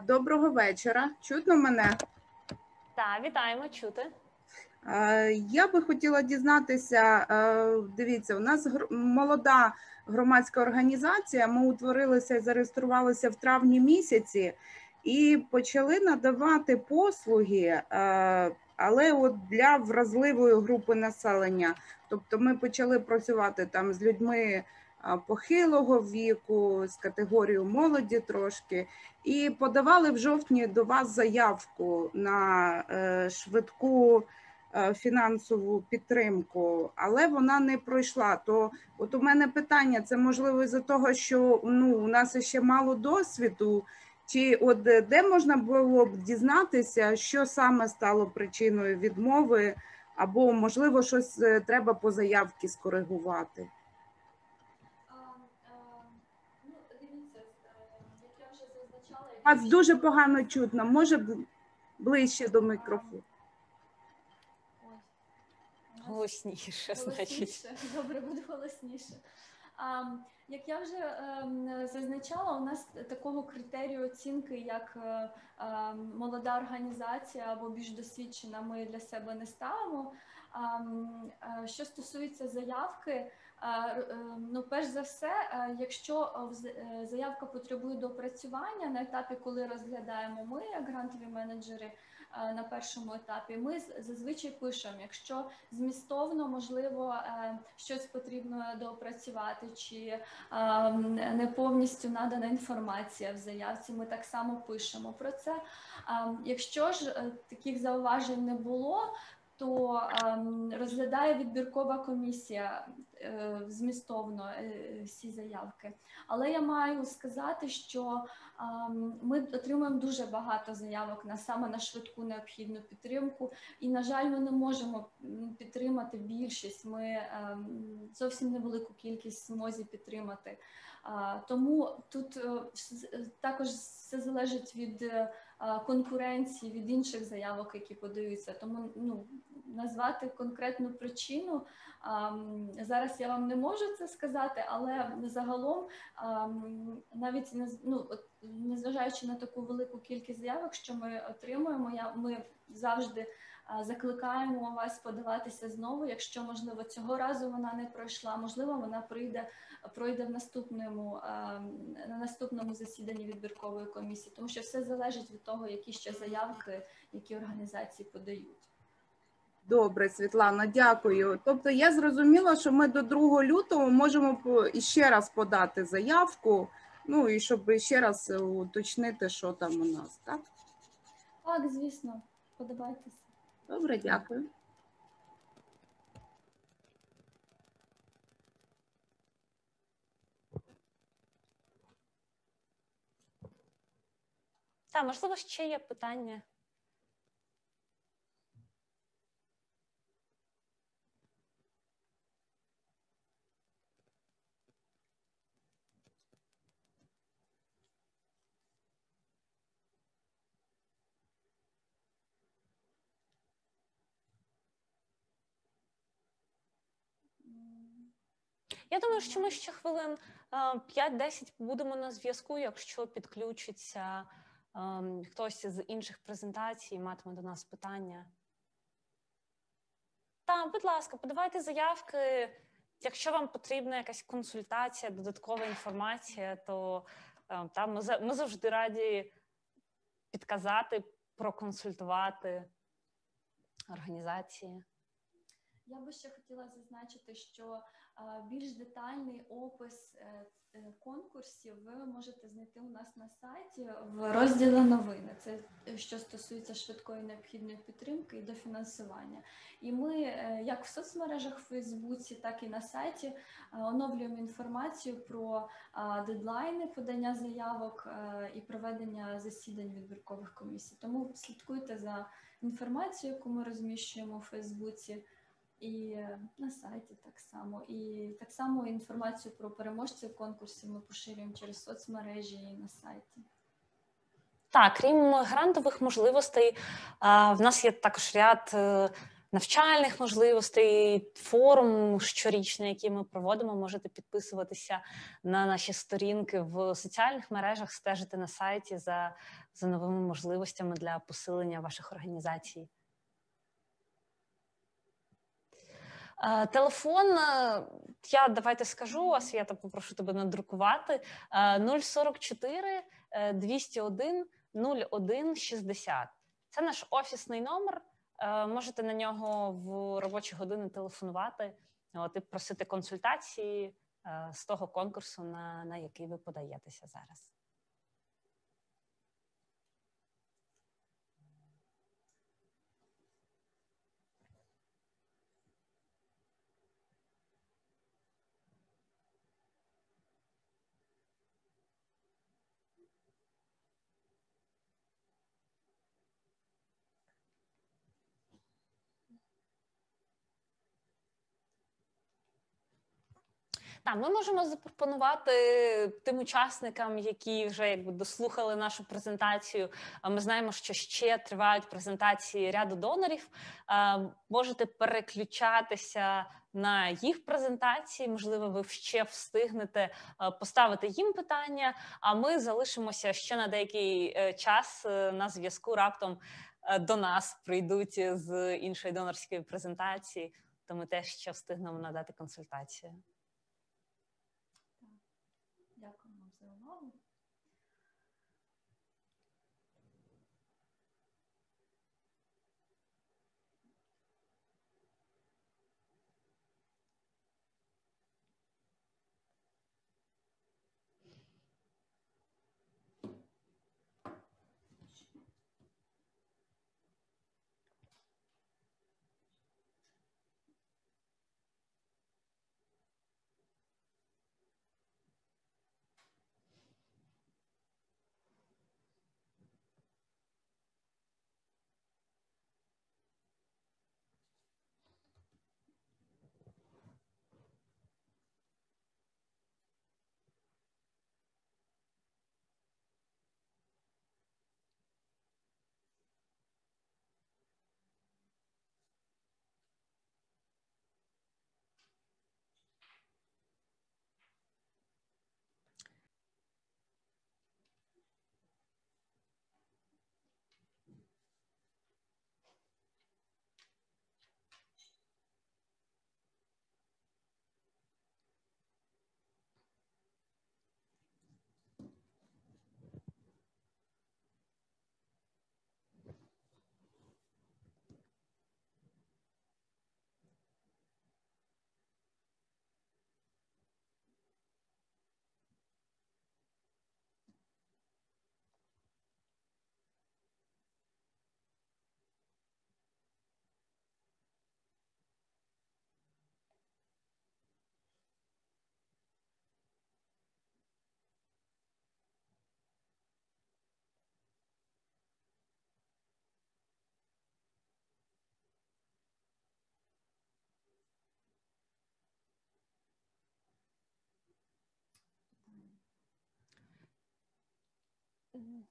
Доброго вечора. Чутно мене? Так, вітаємо, чути. Я би хотіла дізнатися. Дивіться, у нас молода громадська організація. Ми утворилися і зареєструвалися в травні місяці і почали надавати послуги, але от для вразливої групи населення. Тобто, ми почали працювати там з людьми похилого віку, з категорією молоді трошки, і подавали в жовтні до вас заявку на е, швидку е, фінансову підтримку, але вона не пройшла. То от у мене питання: це можливо із-за того, що ну у нас ще мало досвіду. Чи от де можна було б дізнатися, що саме стало причиною відмови, або можливо щось е, треба по заявці скоригувати? Вас дуже погано чутно. Може ближче до мікрофону. Голосніше, значить. [LAUGHS] Добре, буде голосніше. А, як я вже е, зазначала, у нас такого критерію оцінки, як е, е, молода організація або більш досвідчена, ми для себе не ставимо. А, е, що стосується заявки, Ну, перш за все, якщо е, заявка потребує доопрацювання на етапі, коли розглядаємо ми, як грантові менеджери на першому етапі, ми зазвичай пишемо, якщо змістовно можливо е, щось потрібно доопрацювати, чи не повністю надана інформація в заявці, ми так само пишемо про це. Якщо ж е, таких зауважень не було, то ем, розглядає відбіркова комісія е, змістовно е, всі заявки. Але я маю сказати, що ми отримуємо дуже багато заявок на саме на швидку необхідну підтримку, і на жаль, ми не можемо підтримати більшість. Ми ем, зовсім невелику кількість змозі підтримати. Тому тут е, е, також все залежить від е, конкуренції, від інших заявок, які подаються. Тому ну, назвати конкретну причину зараз я вам не можу це сказати, але загалом навіть ну, незважаючи на таку велику кількість заявок, що ми отримуємо, я ми завжди закликаємо вас подаватися знову. Якщо можливо цього разу вона не пройшла, можливо, вона прийде пройде в наступному на наступному засіданні відбіркової комісії, тому що все залежить від того, які ще заявки, які організації подають. Добре, Світлана, дякую. Тобто я зрозуміла, що ми до 2 лютого можемо іще раз подати заявку, ну і щоб ще раз уточнити, що там у нас, так? Так, звісно, подавайтеся. Добре, дякую. Та, можливо, ще є питання. Я думаю, що ми ще хвилин е, 5-10 будемо на зв'язку, якщо підключиться хтось з інших презентацій, матиме до нас питання. Так, будь ласка, подавайте заявки. Якщо вам потрібна якась консультація, додаткова інформація, то там ми, ми завжди раді підказати, проконсультувати організації. Я би ще хотіла зазначити, що більш детальний опис е, е, конкурсів ви можете знайти у нас на сайті в розділі новини. Це е, що стосується швидкої необхідної підтримки і дофінансування. І ми, як в соцмережах в Фейсбуці, так і на сайті, оновлюємо інформацію про дедлайни подання заявок і проведення засідань відбіркових комісій. Тому слідкуйте за інформацією, яку ми розміщуємо у Фейсбуці. І е, на сайті так само. І так само інформацію про переможців конкурсів ми поширюємо через соцмережі і на сайті. Так, крім грантових можливостей, в нас є також ряд е, навчальних можливостей, форум щорічний, який ми проводимо. Можете підписуватися на наші сторінки в соціальних мережах, стежити на сайті за, за новими можливостями для посилення ваших організацій. Е, Телефон, е, я давайте скажу, а Свята попрошу тебе надрукувати. Е, 044 е, 201 01 60. Це наш офісний номер. Е, Можете на нього в робочі години телефонувати от, і просити консультації е, з того конкурсу, на, на який ви подаєтеся зараз. Так, ми можемо запропонувати тим учасникам, які вже якби дослухали нашу презентацію. Ми знаємо, що ще тривають презентації ряду донорів. Можете переключатися на їх презентації. Можливо, ви ще встигнете поставити їм питання. А ми залишимося ще на деякий е, час е, на зв'язку. Раптом е, до нас прийдуть з іншої донорської презентації, то ми теж ще встигнемо надати консультацію.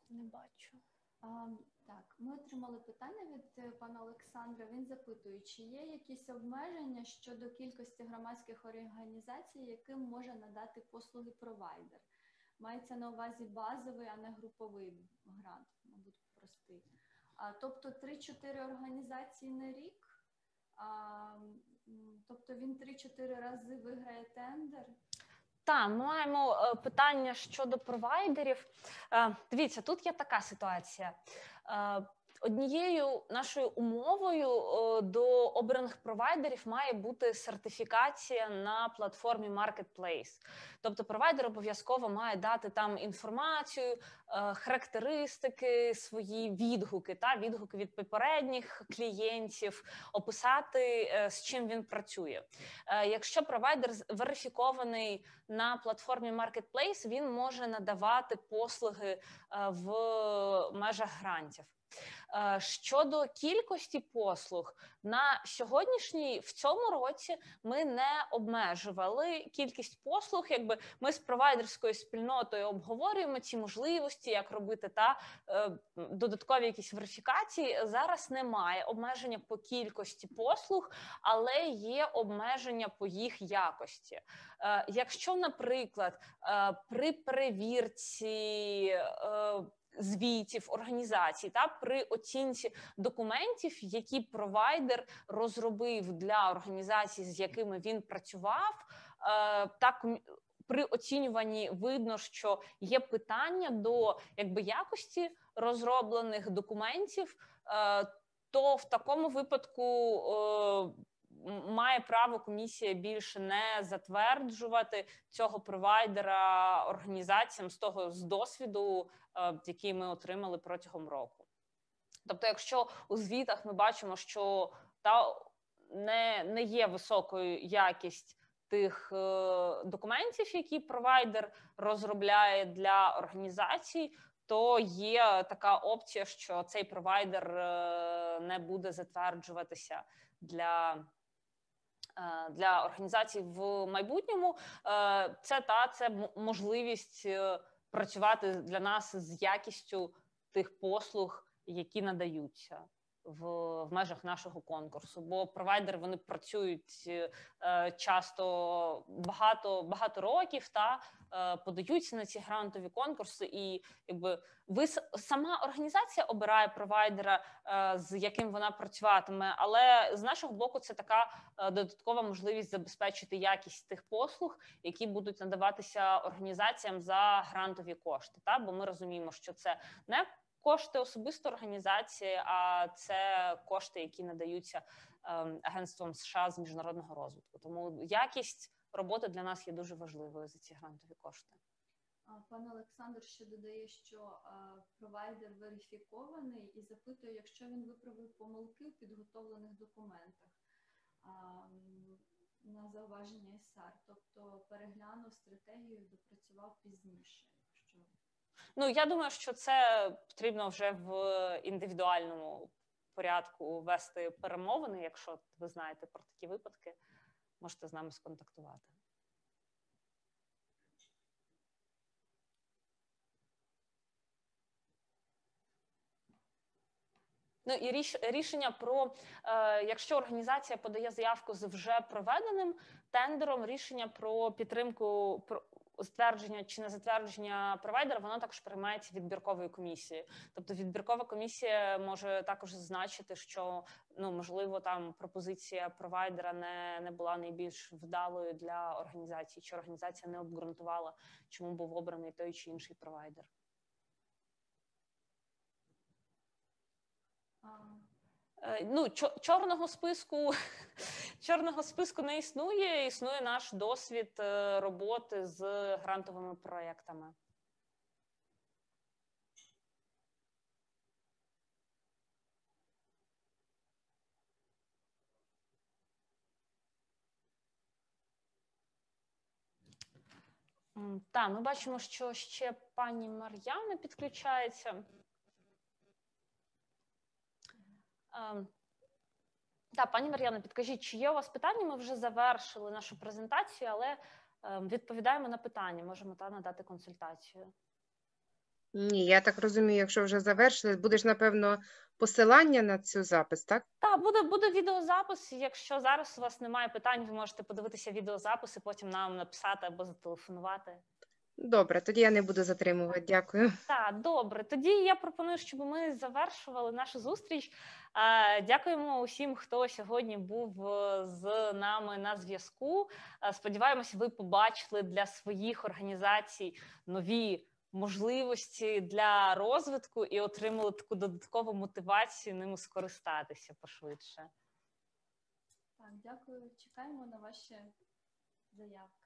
Не бачу. А, Так, ми отримали питання від е, пана Олександра. Він запитує, чи є якісь обмеження щодо кількості громадських організацій, яким може надати послуги провайдер. Мається на увазі базовий, а не груповий грант, мабуть, простий. А, тобто 3-4 організації на рік. А, тобто він 3-4 рази виграє тендер. Так, маємо е, питання щодо провайдерів. Е, Дивіться, тут є така ситуація. Однією нашою умовою е, до обраних провайдерів має бути сертифікація на платформі Marketplace. Тобто провайдер обов'язково має дати там інформацію, е, характеристики, свої відгуки, та відгуки від попередніх клієнтів, описати е, з чим він працює. Якщо провайдер верифікований на платформі Marketplace, він може надавати послуги в межах грантів. Е, Щодо кількості послуг, на сьогоднішній в цьому році ми не обмежували кількість послуг. Якби ми з провайдерською спільнотою обговорюємо ці можливості, як робити та е, додаткові якісь верифікації. Зараз немає обмеження по кількості послуг, але є обмеження по їх якості. Е, Якщо, наприклад, при перевірці звітів організацій та при оцінці документів, які провайдер розробив для організацій, з якими він працював, е, так при оцінюванні видно, що є питання до якби якості розроблених документів, е, то в такому випадку е, має право комісія більше не затверджувати цього провайдера організаціям з того з досвіду, е, який ми отримали протягом року. Тобто, якщо у звітах ми бачимо, що та не, не є високою якість тих е, документів, які провайдер розробляє для організацій, то є така опція, що цей провайдер е, не буде затверджуватися для. Е, Для організацій в майбутньому. Е, це та це можливість е, працювати для нас з якістю тих послуг, які надаються в, в межах нашого конкурсу. Бо провайдери вони працюють е, часто багато багато років та е, подаються на ці грантові конкурси, і якби ви сама організація обирає провайдера, е, з яким вона працюватиме, але з нашого боку це така е, додаткова можливість забезпечити якість тих послуг, які будуть надаватися організаціям за грантові кошти. Та бо ми розуміємо, що це не кошти особисто організації, а це кошти, які надаються ем, агентством США з міжнародного розвитку. Тому якість роботи для нас є дуже важливою за ці грантові кошти. Пан Олександр ще додає, що а, провайдер верифікований і запитує, якщо він виправив помилки в підготовлених документах на зауваження САР, тобто переглянув стратегію, допрацював пізніше. Ну я думаю, що це потрібно вже в індивідуальному порядку вести перемовини. Якщо ви знаєте про такі випадки, можете з нами сконтактувати. Ну і ріш, рішення про е, якщо організація подає заявку з вже проведеним тендером, рішення про підтримку про затвердження чи не затвердження провайдера, воно також приймається відбірковою комісією. Тобто відбіркова комісія може також зазначити, що ну можливо там пропозиція провайдера не, не була найбільш вдалою для організації, чи організація не обґрунтувала, чому був обраний той чи інший провайдер. а, Е, Ну, чо- чорного списку [LAUGHS] чорного списку не існує. Існує наш досвід е, роботи з грантовими проєктами. Так, ми бачимо, що ще пані Мар'яна підключається. Так, пані Мар'яна, підкажіть, чи є у вас питання? Ми вже завершили нашу презентацію, але ем, відповідаємо на питання. Можемо та надати консультацію. Ні, я так розумію, якщо вже завершили, будеш, напевно, посилання на цю запис, так? Так, буде, буде відеозапис. Якщо зараз у вас немає питань, ви можете подивитися відеозапис і потім нам написати або зателефонувати. Добре, тоді я не буду затримувати. Дякую. Так, добре. Тоді я пропоную, щоб ми завершували нашу зустріч. Дякуємо усім, хто сьогодні був е, з нами на зв'язку. Сподіваємося, ви побачили для своїх організацій нові можливості для розвитку і отримали таку додаткову мотивацію ними скористатися пошвидше. Так, дякую. Чекаємо на ваші заявки.